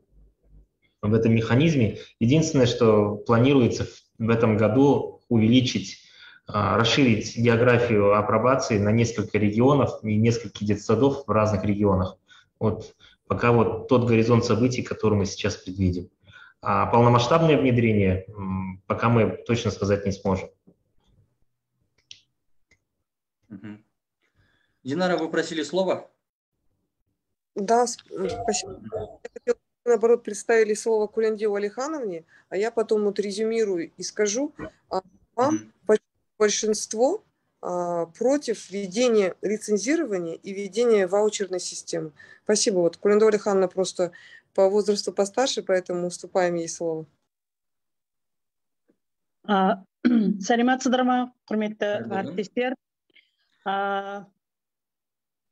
в этом механизме. Единственное, что планируется в этом году увеличить а, расширить географию апробации на несколько регионов и несколько детсадов в разных регионах. Вот пока вот тот горизонт событий, который мы сейчас предвидим. А полномасштабное внедрение пока мы точно сказать не сможем. Динара, вы просили слово? Да, спасибо. Я хотела, наоборот, представили слово Кулянде Алихановне, а я потом вот резюмирую и скажу а вам, большинство а, против введения лицензирования и введения ваучерной системы. Спасибо. Вот Кулендора Ханна просто по возрасту постарше, поэтому уступаем ей слово. *clears throat* сәлеметсіздер ма құрметті әріптестер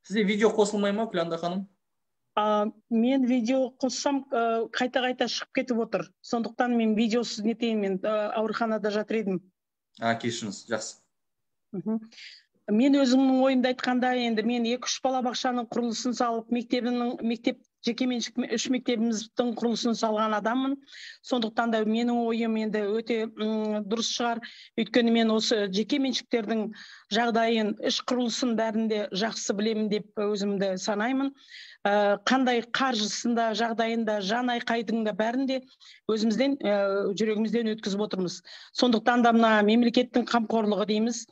Сізде видео қосылмай ма күләнда ханым мен видео қоссам қайта қайта шығып кетіп отыр сондықтан мен видеосыз нетейін мен ауруханада жатыр едім а кешіріңіз жақсы мен өзімнің ойымды айтқанда енді мен екі үш балабақшаның құрылысын салып мектебінің мектеп жекеменшік үш мектебіміздің құрылысын салған адаммын. Сондықтан да менің ойым енді өте дұрыс шығар. Өйткені мен осы жекеменшіктердің жағдайын іш құрылысын бәрін де жақсы білемін деп өзімді санаймын. Э, қандай қаржысында жағдайында жан айқайдың да бәрін де өзімізден ә, жүрегімізден өткізіп отырмыз. Сондықтан да мына мемлекеттің қамқорлығы дейміз.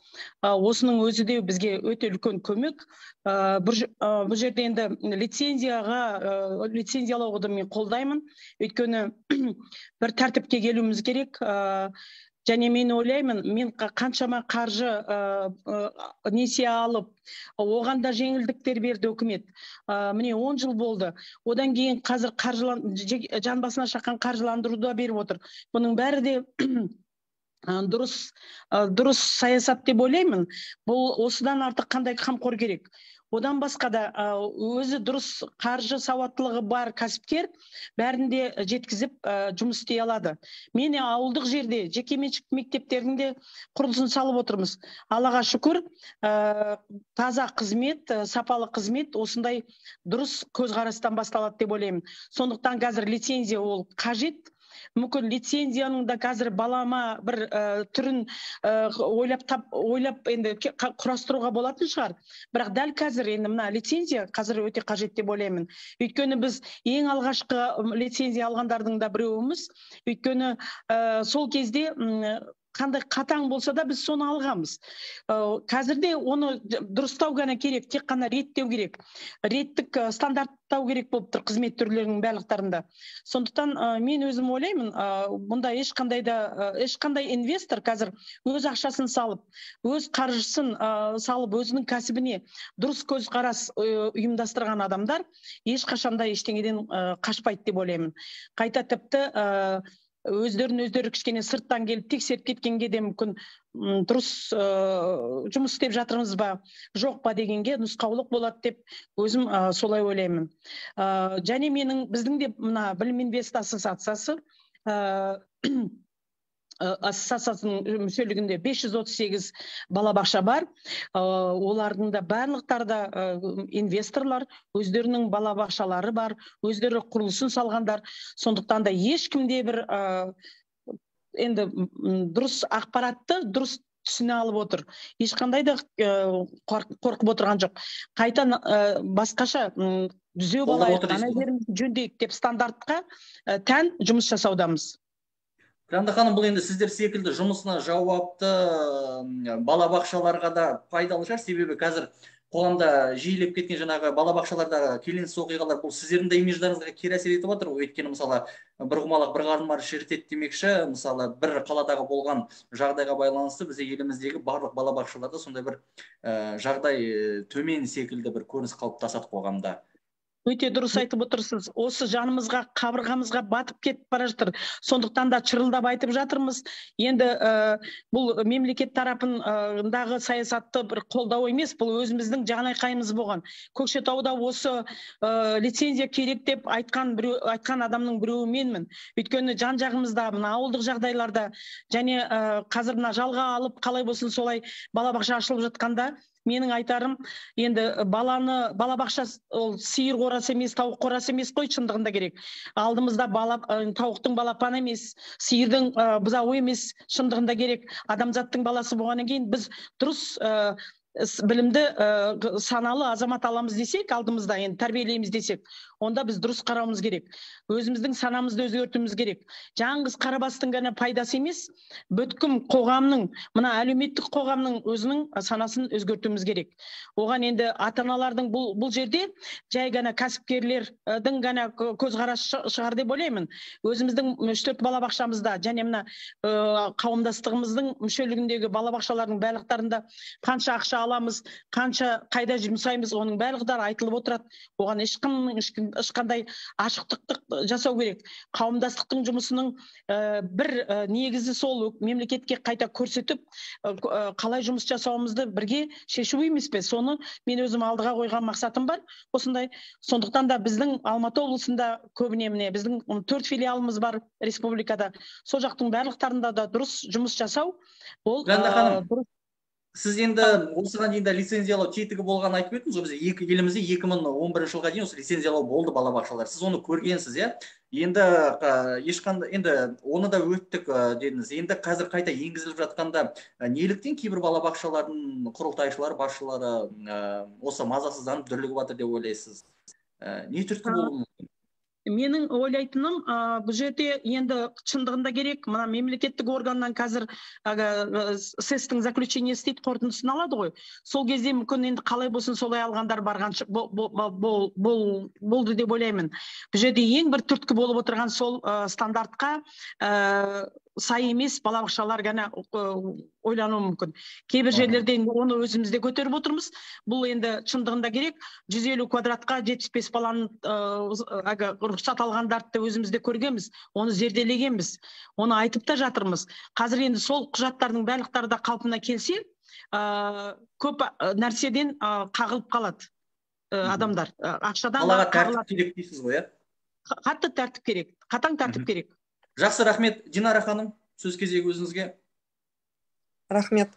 Ә, осының өзі де бізге өте үлкен көмек. Ә, бұл, бұл жерде енді лицензияға ә, лицензиялауды мен қолдаймын. Өйткені *clears throat* бір тәртіпке келуіміз керек. Және мен ойлаймын мен қаншама қаржы ә, несие алып оған да жеңілдіктер берді үкімет ә, міне он жыл болды. Одан кейін қазір қаржылан жан басына шаққан қаржыландыруды да беріп отыр. Бұның бәрі де *clears throat* дұрыс дұрыс саясат деп ойлаймын. Бұл осыдан артық қандай қамқор керек? Одан басқа да өзі дұрыс қаржы сауаттылығы бар кәсіпкер бәрін де жеткізіп жұмыс істей алады. Мен ауылдық жерде жекеменшік мектептердің де құрылысын салып отырмыз. Аллаға шүкір таза қызмет сапалы қызмет осындай дұрыс көзқарастан басталады деп ойлаймын. Сондықтан қазір лицензия ол қажет. Мүмкін лицензияның да қазір балама бір ә, түрін ә, ойлап тап ойлап енді құрастыруға болатын шығар. Бірақ дәл қазір енді мына лицензия қазір өте қажет деп ойлаймын. Өйткені біз ең алғашқы лицензия алғандардың да біреуіміз. Өйткені ә, сол кезде қандай қатаң болса да біз соны алғанбыз. Қазірде оны дұрыстау ғана керек тек қана реттеу керек. Реттік стандарттау керек болып тұр қызмет түрлерінің барлықтарында. Сондықтан мен өзім ойлаймын бұнда ешқандай да ешқандай инвестор қазір өз ақшасын салып өз қаржысын салып өзінің кәсібіне дұрыс көзқарас ұйымдастырған адамдар ешқашан да ештеңеден қашпайды деп ойлаймын. Қайта тіпті өздерін өздері кішкене сырттан келіп тексеріп кеткенге де мүмкін дұрыс ә, жұмыс істеп жатырмыз ба? Жоқ па дегенге нұсқаулық болады деп өзім ә, солай ойлаймын. Ә, және менің біздің де мына білім инвест ассоциациясы ассоциациясының мүшелігінде 538 балабақша бар. Олардың да барлықтары да инвесторлар өздерінің балабақшалары бар өздері құрылысын салғандар. Сондықтан да ешкімде бір енді дұрыс ақпаратты дұрыс түсіне алып отыр. Ешқандай да қорқып отырған жоқ. Қайта басқаша түзеп алайық ана жерімізді жөндейік деп стандартқа тән жұмыс жасаудамыз. Жанда ханым бұл енді сіздер секілді жұмысына жауапты балабақшаларға да пайдалы шығар. Себебі қазір қоғамда жиілеп кеткен жаңағы балабақшалардағы келеңсіз оқиғалар бұл сіздердің де имидждарыңызға кері әсер етіп жатыр ғой. Өйткені мысалы бір құмалақ бір қарынмар шірітеді демекші. Мысалы бір қаладағы болған жағдайға байланысты бізде еліміздегі барлық балабақшаларда сондай бір ә, жағдай төмен секілді бір көрініс қалыптасады қоғамда. Өте дұрыс айтып отырсыз. Осы жанымызға қабырғамызға батып кетіп бара жатыр. Сондықтан да шырылдап айтып жатырмыз. Енді ә, бұл мемлекет тарапындағы саясатты бір қолдау емес бұл өзіміздің жанайқайымыз болған. Көкшетауда осы ә, лицензия керек деп айтқан біреу айтқан адамның біреуі менмін. Өйткені жан жағымызда мына ауылдық жағдайларда және ә, қазір мына жалға алып қалай болсын солай балабақша ашылып жатқанда менің айтарым енді баланы балабақша ол сиыр қорасы емес тауық қорасы емес қой шындығында керек. Алдымызда бала тауықтың балапаны емес сиырдың бұзауы емес шындығында керек. Адамзаттың баласы болғаннан кейін біз дұрыс білімді ә, саналы азамат аламыз десек алдымызда енді тәрбиелейміз десек онда біз дұрыс қарауымыз керек. Өзіміздің санамызды өзгертуіміз керек. Жаңғыз қарабастың ғана пайдасы емес бүткім қоғамның мына әлеуметтік қоғамның өзінің санасын өзгертуіміз керек. Оған енді ата аналардың бұл, бұл жерде жай ғана кәсіпкерлердің ғана көзқарасы шығар деп ойлаймын. Өзіміздің үш төрт балабақшамызда және мына ә, қауымдастығымыздың мүшелігіндегі балабақшалардың барлықтарында қанша ақша аламыз қанша қайда жұмсаймыз оның барлығы айтылып отырады. Оған ешкімнің ешқандай ашықтық жасау керек. Қауымдастықтың жұмысының ә, бір ә, негізі сол мемлекетке қайта көрсетіп ә, қалай жұмыс жасауымызды бірге шешу емес пе? Соны мен өзім алдыға қойған мақсатым бар. Осындай. Сондықтан да біздің алматы облысында көбіне міне біздің төрт филиалымыз бар республикада. Сол жақтың барлықтарында да дұрыс жұмыс жасау ол дұрыс сіз енді осыған дейін де лицензиялау тетігі болғанын айтып кеттіңіз ғой бізде екі елімізде екі мың он бірінші жылға дейін осы лицензиялау болды балабақшалар. Сіз оны көргенсіз иә? Енді ешқандай енді оны да өттік дедіңіз. Енді қазір қайта енгізіліп жатқанда неліктен кейбір балабақшалардың құрылтайшылары басшылары осы мазасызданып дүрлігіп жатыр деп ойлайсыз? Не түрткі болуы мүмкін? Менің ойлайтыным ә, бұл жерде енді шындығында керек. Мына мемлекеттік органнан қазір сэс тің заключениесі дейді қорытындысын алады ғой. Сол кезде мүмкін енді қалай болсын солай алғандар барған болды деп ойлаймын. Бұл жерде ең бір түрткі болып отырған сол ә, стандартқа ә, сай емес балабақшалар ғана ойлануы мүмкін. Кейбір жерлерде оны өзіміз де көтеріп отырмыз. Бұл енді шындығында керек. 150 квадратқа 75 баланы әлгі рұқсат алғандарды өзіміз де көргенбіз. Оны зерделегенбіз. Оны айтып та жатырмыз. Қазір енді сол құжаттардың барлықтары да қалпына келсе ә, көп нәрседен ә, қағылып қалады ә, адамдар. Ақшадан тәртіп керек дейсіз ғой иә? Қатты тәртіп керек. Қатаң тәртіп керек. жақсы рахмет динара ханым сөз кезегі өзіңізге рахмет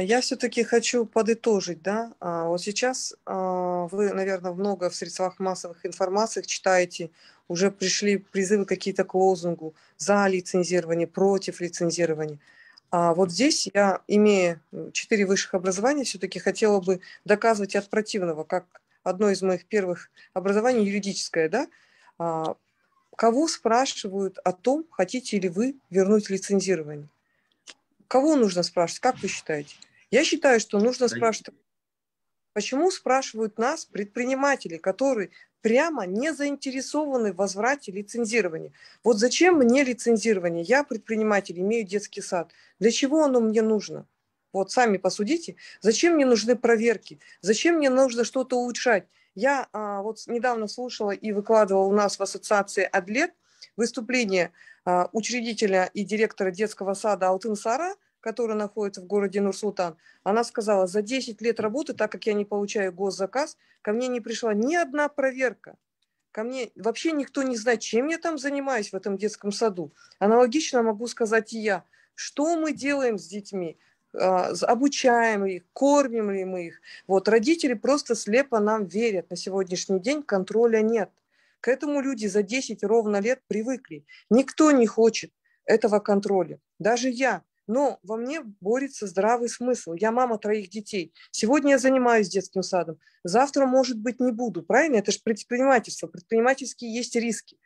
я все-таки хочу подытожить, да, вот сейчас вы, наверное, много в средствах массовых информации читаете, уже пришли призывы какие-то к лозунгу за лицензирование, против лицензирования. А вот здесь я, имея четыре высших образования, все-таки хотела бы доказывать от противного, как одно из моих первых образований юридическое, да, Кого спрашивают о том, хотите ли вы вернуть лицензирование? Кого нужно спрашивать? Как вы считаете? Я считаю, что нужно спрашивать. Почему спрашивают нас, предприниматели, которые прямо не заинтересованы в возврате лицензирования? Вот зачем мне лицензирование? Я предприниматель, имею детский сад. Для чего оно мне нужно? Вот сами посудите. Зачем мне нужны проверки? Зачем мне нужно что-то улучшать? Я а, вот недавно слушала и выкладывала у нас в ассоциации «Адлет» выступление а, учредителя и директора детского сада Алтын Сара, который находится в городе Нур-Султан. Она сказала, за 10 лет работы, так как я не получаю госзаказ, ко мне не пришла ни одна проверка. Ко мне вообще никто не знает, чем я там занимаюсь в этом детском саду. Аналогично могу сказать и я. Что мы делаем с детьми? А, обучаем их, кормим ли мы их. Вот родители просто слепо нам верят. На сегодняшний день контроля нет. К этому люди за 10 ровно лет привыкли. Никто не хочет этого контроля. Даже я. но во мне борется здравый смысл. Я мама троих детей. Сегодня я занимаюсь детским садом, завтра, может быть, не буду. Правильно? Это же предпринимательство. Предпринимательские есть риски.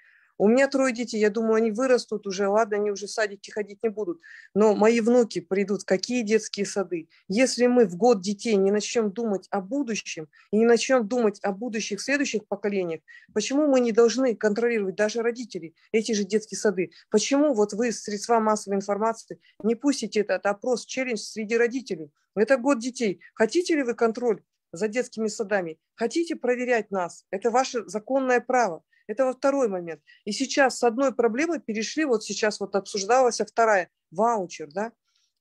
У меня трое детей, я думаю, они вырастут уже, ладно, они уже в садике ходить не будут, но мои внуки придут, какие детские сады. Если мы в год детей не начнем думать о будущем и не начнем думать о будущих следующих поколениях, почему мы не должны контролировать даже родителей эти же детские сады? Почему вот вы, средства массовой информации, не пустите этот опрос, челлендж среди родителей? Это год детей. Хотите ли вы контроль за детскими садами? Хотите проверять нас? Это ваше законное право. Это вот второй момент. И сейчас с одной проблемы перешли, вот сейчас вот обсуждалась а вторая, ваучер, да.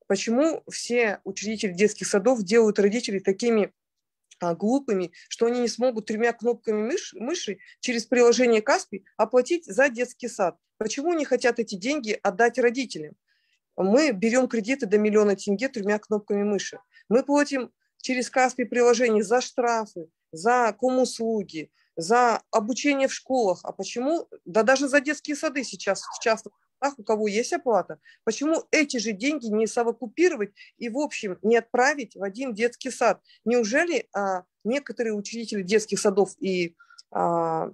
Почему все учредители детских садов делают родителей такими а, глупыми, что они не смогут тремя кнопками мыши, мыши через приложение Каспи оплатить за детский сад? Почему не хотят эти деньги отдать родителям? Мы берем кредиты до миллиона тенге тремя кнопками мыши. Мы платим через Каспи приложение за штрафы, за комуслуги, за обучение в школах, а почему, да даже за детские сады сейчас в частных у кого есть оплата, почему эти же деньги не совокупировать и, в общем, не отправить в один детский сад? Неужели а, некоторые учредители детских садов и а,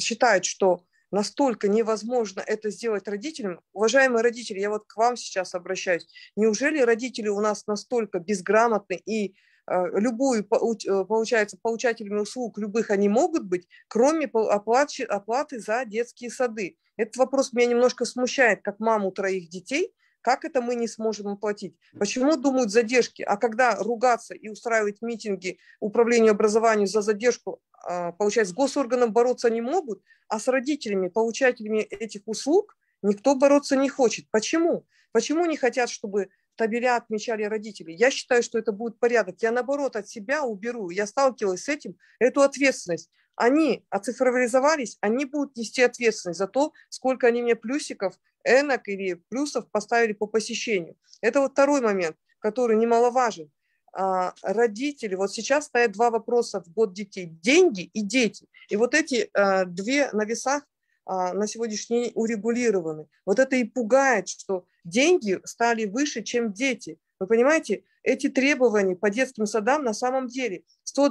считают, что настолько невозможно это сделать родителям? Уважаемые родители, я вот к вам сейчас обращаюсь. Неужели родители у нас настолько безграмотны и любую, э, получается, получателями услуг любых они могут быть, кроме оплаты, оплаты за детские сады. Этот вопрос меня немножко смущает, как маму троих детей, как это мы не сможем оплатить? Почему думают задержки? А когда ругаться и устраивать митинги управлению образованию за задержку, а, получается, с госорганом бороться не могут, а с родителями, получателями этих услуг никто бороться не хочет. Почему? Почему не хотят, чтобы табеля отмечали родители. Я считаю, что это будет порядок. Я, наоборот, от себя уберу. Я сталкивалась с этим, эту ответственность. Они оцифровизовались, они будут нести ответственность за то, сколько они мне плюсиков, энок или плюсов поставили по посещению. Это вот второй момент, который немаловажен. А, родители, вот сейчас стоят два вопроса в год детей. Деньги и дети. И вот эти а, две на весах на сегодняшний день урегулированы. Вот это и пугает, что деньги стали выше, чем дети. Вы понимаете, эти требования по детским садам на самом деле,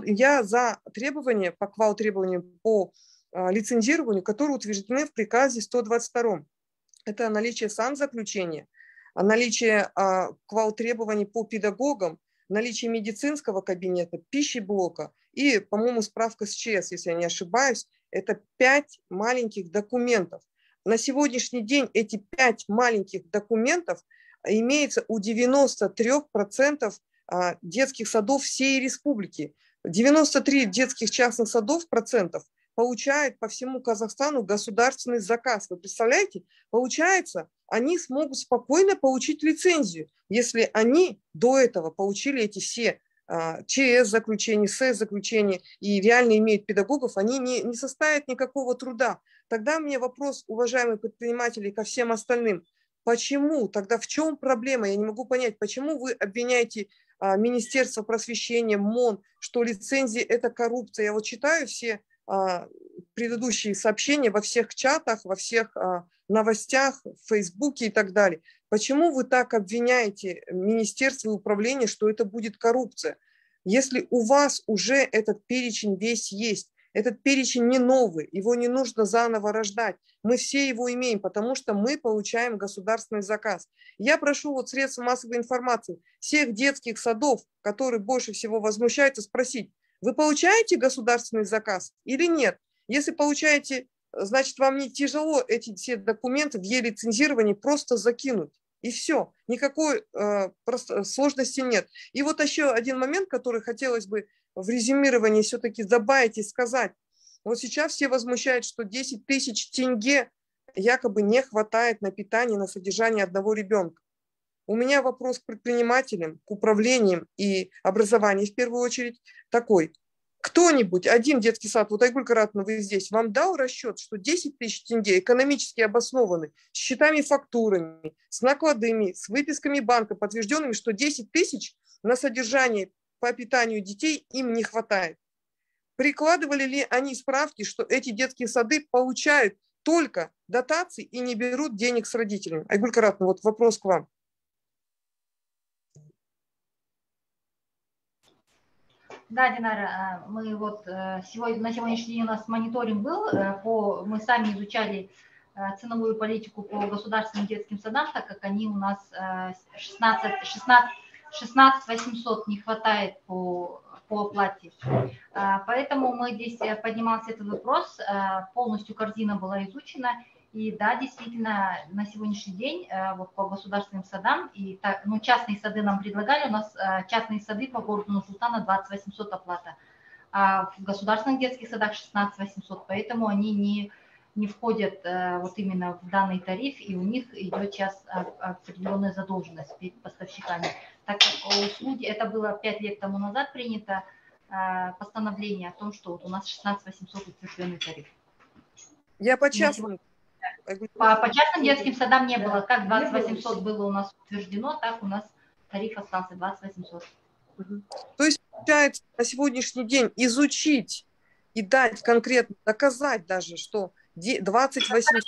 я за требования, по квал требованиям по а, лицензированию, которые утверждены в приказе 122. Это наличие санзаключения, наличие а, квал требований по педагогам, наличие медицинского кабинета, пищеблока и, по-моему, справка с ЧС, если я не ошибаюсь, это пять маленьких документов. На сегодняшний день эти пять маленьких документов имеются у 93% а, детских садов всей республики. 93 детских частных садов процентов получают по всему Казахстану государственный заказ. Вы представляете? Получается, они смогут спокойно получить лицензию, если они до этого получили эти все ЧС заключение, СС заключение и реально имеют педагогов, они не, не составят никакого труда. Тогда мне вопрос, уважаемые предприниматели, ко всем остальным. Почему? Тогда в чем проблема? Я не могу понять, почему вы обвиняете а, Министерство просвещения, МОН, что лицензии – это коррупция. Я вот читаю все а, предыдущие сообщения во всех чатах, во всех а, новостях, в Фейсбуке и так далее. Почему вы так обвиняете министерство и управление, что это будет коррупция? Если у вас уже этот перечень весь есть, этот перечень не новый, его не нужно заново рождать. Мы все его имеем, потому что мы получаем государственный заказ. Я прошу вот средства массовой информации, всех детских садов, которые больше всего возмущаются, спросить, вы получаете государственный заказ или нет? Если получаете, значит, вам не тяжело эти все документы в е-лицензировании просто закинуть. И все, никакой э, просто сложности нет. И вот еще один момент, который хотелось бы в резюмировании все-таки добавить и сказать. Вот сейчас все возмущают, что 10 тысяч тенге якобы не хватает на питание, на содержание одного ребенка. У меня вопрос к предпринимателям, к управлениям и образованию в первую очередь такой кто-нибудь, один детский сад, вот Айгуль Каратовна, вы здесь, вам дал расчет, что 10 тысяч тенге экономически обоснованы, с счетами, фактурами, с накладными, с выписками банка, подтвержденными, что 10 тысяч на содержание по питанию детей им не хватает. Прикладывали ли они справки, что эти детские сады получают только дотации и не берут денег с родителями? Айгуль Каратовна, вот вопрос к вам. Да, Динара, мы вот сегодня, на сегодняшний день у нас мониторинг был, по, мы сами изучали ценовую политику по государственным детским садам, так как они у нас 16, 16, 16 800 не хватает по, по оплате. Поэтому мы здесь поднимался этот вопрос, полностью корзина была изучена, и да, действительно, на сегодняшний день э, вот по государственным садам, и так, ну, частные сады нам предлагали, у нас э, частные сады по городу Нур-Султана 20 800 оплата, а в государственных детских садах 16 800, поэтому они не, не входят э, вот именно в данный тариф, и у них идет сейчас определенная задолженность перед поставщиками. Так как услуги, это было 5 лет тому назад принято постановление о том, что вот у нас 16 800 утвержденный тариф. Я по частному по, по частным детским садам не было. Как 2800 было у нас утверждено, так у нас тариф остался 2800. То есть, получается, на сегодняшний день изучить и дать конкретно, доказать даже, что 28...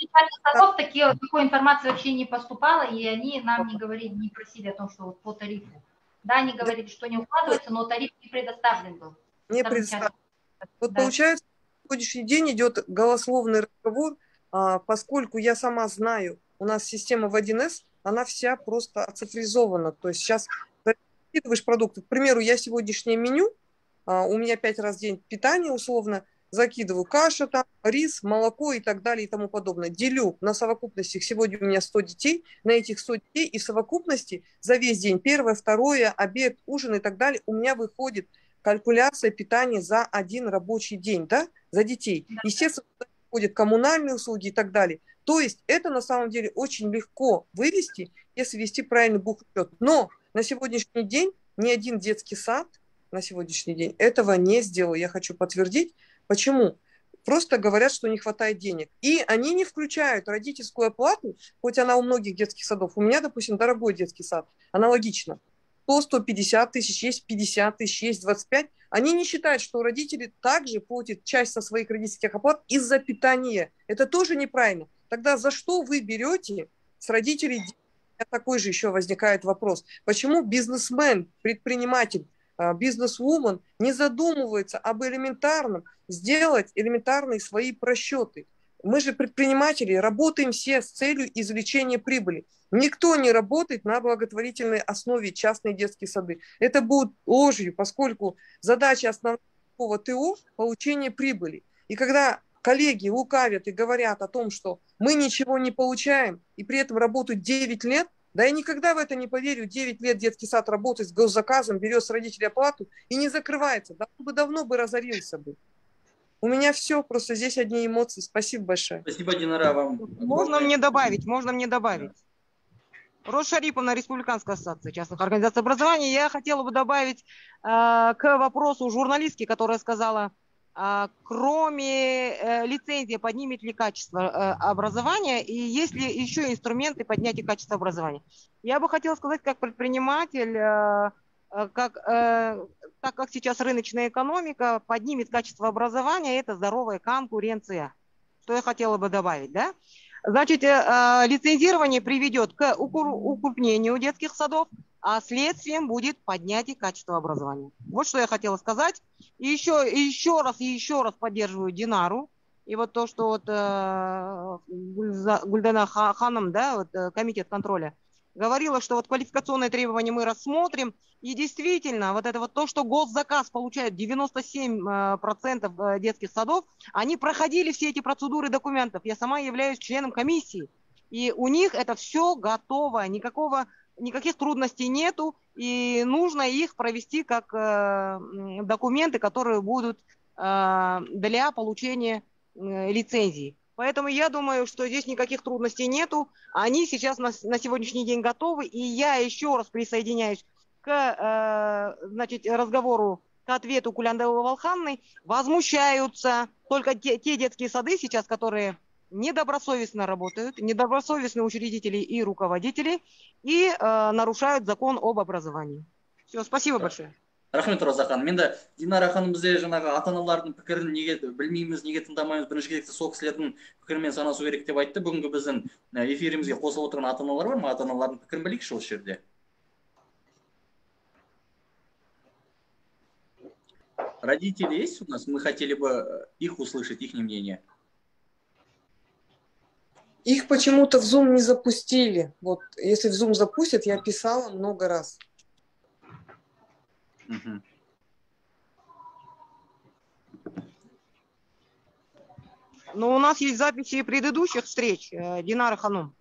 Садов такие, такой информации вообще не поступало, и они нам не говорили, не просили о том, что вот по тарифу. Да, они говорили, что не укладывается, но тариф не предоставлен был. Не предоставлен. Вот да. получается, на сегодняшний день идет голословный разговор поскольку я сама знаю, у нас система в 1С, она вся просто оцифризована. То есть сейчас закидываешь продукты. К примеру, я сегодняшнее меню, а, у меня пять раз в день питание условно, закидываю каша, там, рис, молоко и так далее и тому подобное. Делю на совокупности, сегодня у меня 100 детей, на этих 100 детей и в совокупности за весь день, первое, второе, обед, ужин и так далее, у меня выходит калькуляция питания за один рабочий день, да, за детей. Естественно, входят коммунальные услуги и так далее. То есть это на самом деле очень легко вывести, если вести правильный бухучет. Но на сегодняшний день ни один детский сад на сегодняшний день этого не сделал. Я хочу подтвердить. Почему? Просто говорят, что не хватает денег. И они не включают родительскую оплату, хоть она у многих детских садов. У меня, допустим, дорогой детский сад, аналогично. 100-150 тысяч, есть 50 тысяч, есть 25. Они не считают, что родители также платят часть со своих родительских оплат из-за питания. Это тоже неправильно. Тогда за что вы берете с родителей такой же еще возникает вопрос. Почему бизнесмен, предприниматель, а, бизнес-вумен не задумывается об элементарном, сделать элементарные свои просчеты? Мы же предприниматели, работаем все с целью извлечения прибыли. Никто не работает на благотворительной основе частные детские сады. Это будет ложью, поскольку задача основного ТО – получение прибыли. И когда коллеги лукавят и говорят о том, что мы ничего не получаем, и при этом работают 9 лет, да я никогда в это не поверю. 9 лет детский сад работает с госзаказом, берет с родителей оплату и не закрывается. Давно бы, давно бы разорился бы. У меня все, просто здесь одни эмоции. Спасибо большое. Спасибо, Динара, вам. Можно мне добавить, можно мне добавить. Рос Шариповна, Республиканская ассоциация частных организаций образования. Я хотела бы добавить э, к вопросу журналистки, которая сказала, э, кроме э, лицензии, поднимет ли качество э, образования и есть ли еще инструменты поднятия качества образования. Я бы хотела сказать, как предприниматель, э как, э, так как сейчас рыночная экономика поднимет качество образования, это здоровая конкуренция. Что я хотела бы добавить, да? Значит, э, э, лицензирование приведет к укрупнению детских садов, а следствием будет поднятие качества образования. Вот что я хотела сказать. И еще, еще раз, и еще раз поддерживаю Динару. И вот то, что вот э, Гульдана Ханом, да, вот, э, комитет контроля, говорила, что вот квалификационные требования мы рассмотрим. И действительно, вот это вот то, что госзаказ получает 97% э, э, детских садов, они проходили все эти процедуры документов. Я сама являюсь членом комиссии. И у них это все готово, никакого, никаких трудностей нету, и нужно их провести как э, документы, которые будут э, для получения э, лицензии. Поэтому я думаю, что здесь никаких трудностей нету. Они сейчас на, на сегодняшний день готовы. И я еще раз присоединяюсь к э, значит, разговору, к ответу Куляндаева Волханны. Возмущаются только те, те детские сады сейчас, которые недобросовестно работают, недобросовестные учредители и руководители, и э, нарушают закон об образовании. Все, спасибо большое рахмет роза ханым енді динара ханым бізде жаңағы ата аналардың пікірін неге білмейміз неге тыңдамаймыз бірінші кезекте сол кісілердің пікірімен санасу керек деп айтты бүгінгі біздің эфирімізге қосылып отырған ата аналар бар ма ата аналардың пікірін білейікші осы жерде родители есть у нас? Мы хотели бы э, их услышать, их мнение. Их почему-то в Zoom не запустили. Вот если в Zoom запустят, я писала много раз. Мгм. Но у нас есть записи предыдущих встреч э, Динары Ханум.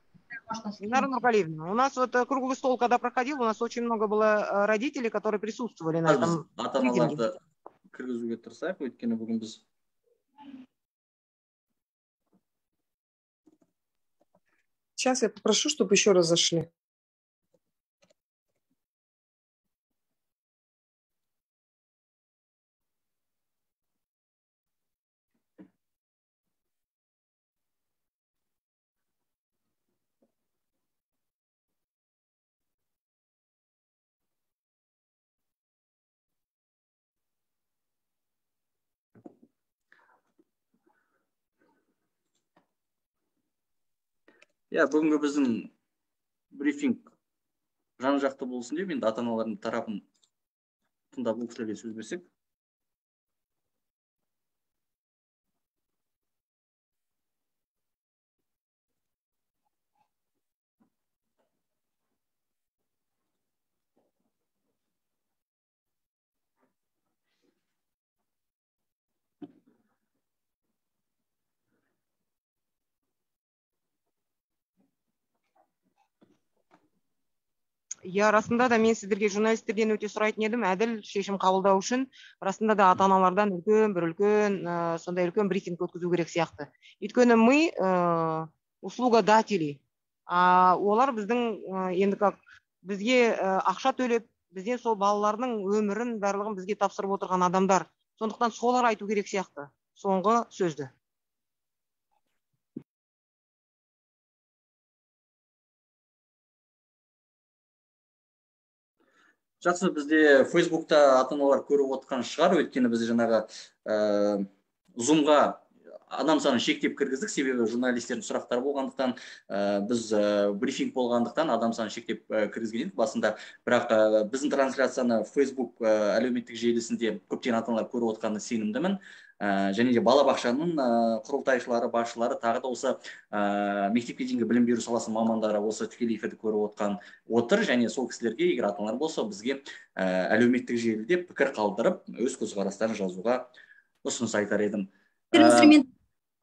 Можно скинуть. Динара Нургалиевна, у нас вот э, круглый стол, когда проходил, у нас очень много было э, родителей, которые присутствовали на біз этом ата брифинге. аналарды кіргізуге тырысайық өйткені бүгін біз Сейчас я попрошу, чтобы еще раз зашли. Иә бүгінгі біздің брифинг жан жақты болсын деп енді ата аналардың тарапын тыңдап бұл кісілерге сөз берсек иә расында да мен сіздерге журналистерден өте сұрайтын едім. Әділ шешім қабылдау үшін расында да ата аналардан үлкен бір үлкен ә, сондай үлкен брифинг өткізу керек сияқты. Өйткені мы ә, услугодатели а олар біздің ә, енді как бізге ә, ақша төлеп бізден сол балалардың өмірін барлығын бізге тапсырып отырған адамдар. Сондықтан солар айту керек сияқты соңғы сөзді. Жақсы бізде фейсбукта ата аналар көріп отқан шығар. Өйткені біз жаңағы ә, зумға адам санын шектеп кіргіздік. Себебі журналистердің сұрақтары болғандықтан ә, біз ә, брифинг болғандықтан адам санын шектеп ә, кіргізген едік. Басында бірақ ә, біздің трансляцияны фейсбук ә, әлеуметтік желісінде көптеген ата аналар көріп отқанына сенімдімін. Ә, және де балабақшаның ә, құрылтайшылары басшылары тағы да осы ә, мектепке дейінгі білім беру саласының мамандары осы тікелей эфирді көріп отқан отыр. Және сол кісілерге егер ата аналар болса бізге ә, әлеуметтік желіде пікір қалдырып өз көзқарастарын жазуға ұсыныс айтар едім.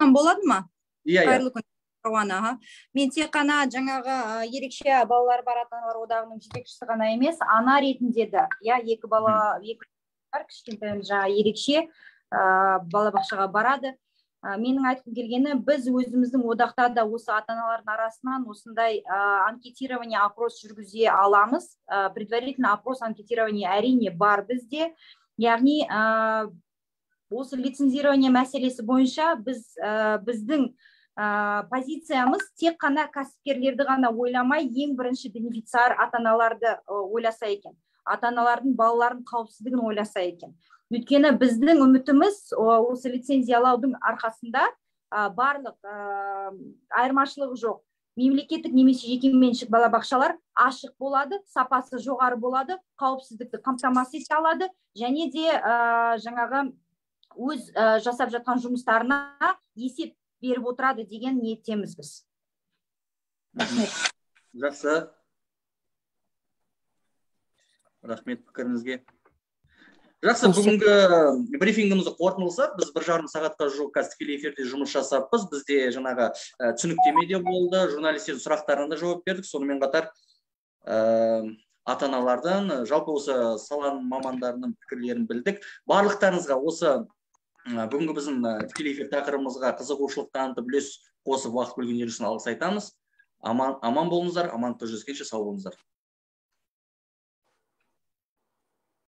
Болады ма? Иә иә. Қайырлы күн рауан аға. Мен тек қана жаңағы ерекше балалары бар ата аналар одағының жетекшісі ғана емес ана ретінде де иә екі бала екі бар кішкентайым жаңағы ерекше ә, балабақшаға барады. Ә, менің айтқым келгені біз өзіміздің одақта да осы ата аналардың арасынан осындай ә, анкетирование опрос жүргізе аламыз. Ә, предварительно опрос анкетирование әрине бар бізде. Яғни ә, осы лицензирование мәселесі бойынша біз ә, біздің ә, позициямыз тек қана кәсіпкерлерді ғана ойламай ең бірінші бенефициар ата аналарды ә, ойласа екен. Ата аналардың балалардың қауіпсіздігін ойласа екен. Өйткені біздің үмітіміз осы лицензиялаудың арқасында ә, барлық ә, айырмашылығы жоқ. Мемлекеттік немесе жекеменшік балабақшалар ашық болады сапасы жоғары болады қауіпсіздікті қамтамасыз ете алады және де ә, жаңағы өз ә, жасап жатқан жұмыстарына есеп беріп отырады деген ниеттеміз біз рахмет. Жақсы. Рахмет пікіріңізге. Жақсы бүгінгі брифингімізді қорытындыласақ біз бір жарым сағатқа жуық қазір тікелей эфирде жұмыс жасаппыз. Бізде жаңағы ә, түсініктеме де болды журналистердің сұрақтарына да жауап бердік. Сонымен қатар ә, ата аналардан жалпы осы саланың мамандарының пікірлерін білдік. Барлықтарыңызға осы бүгінгі біздің тікелей эфир тақырыбымызға қызығушылық танытып үлес қосып уақыт бөлгендері үшін алғыс айтамыз. Аман аман болыңыздар амандықта жүздескенше сау болыңыздар.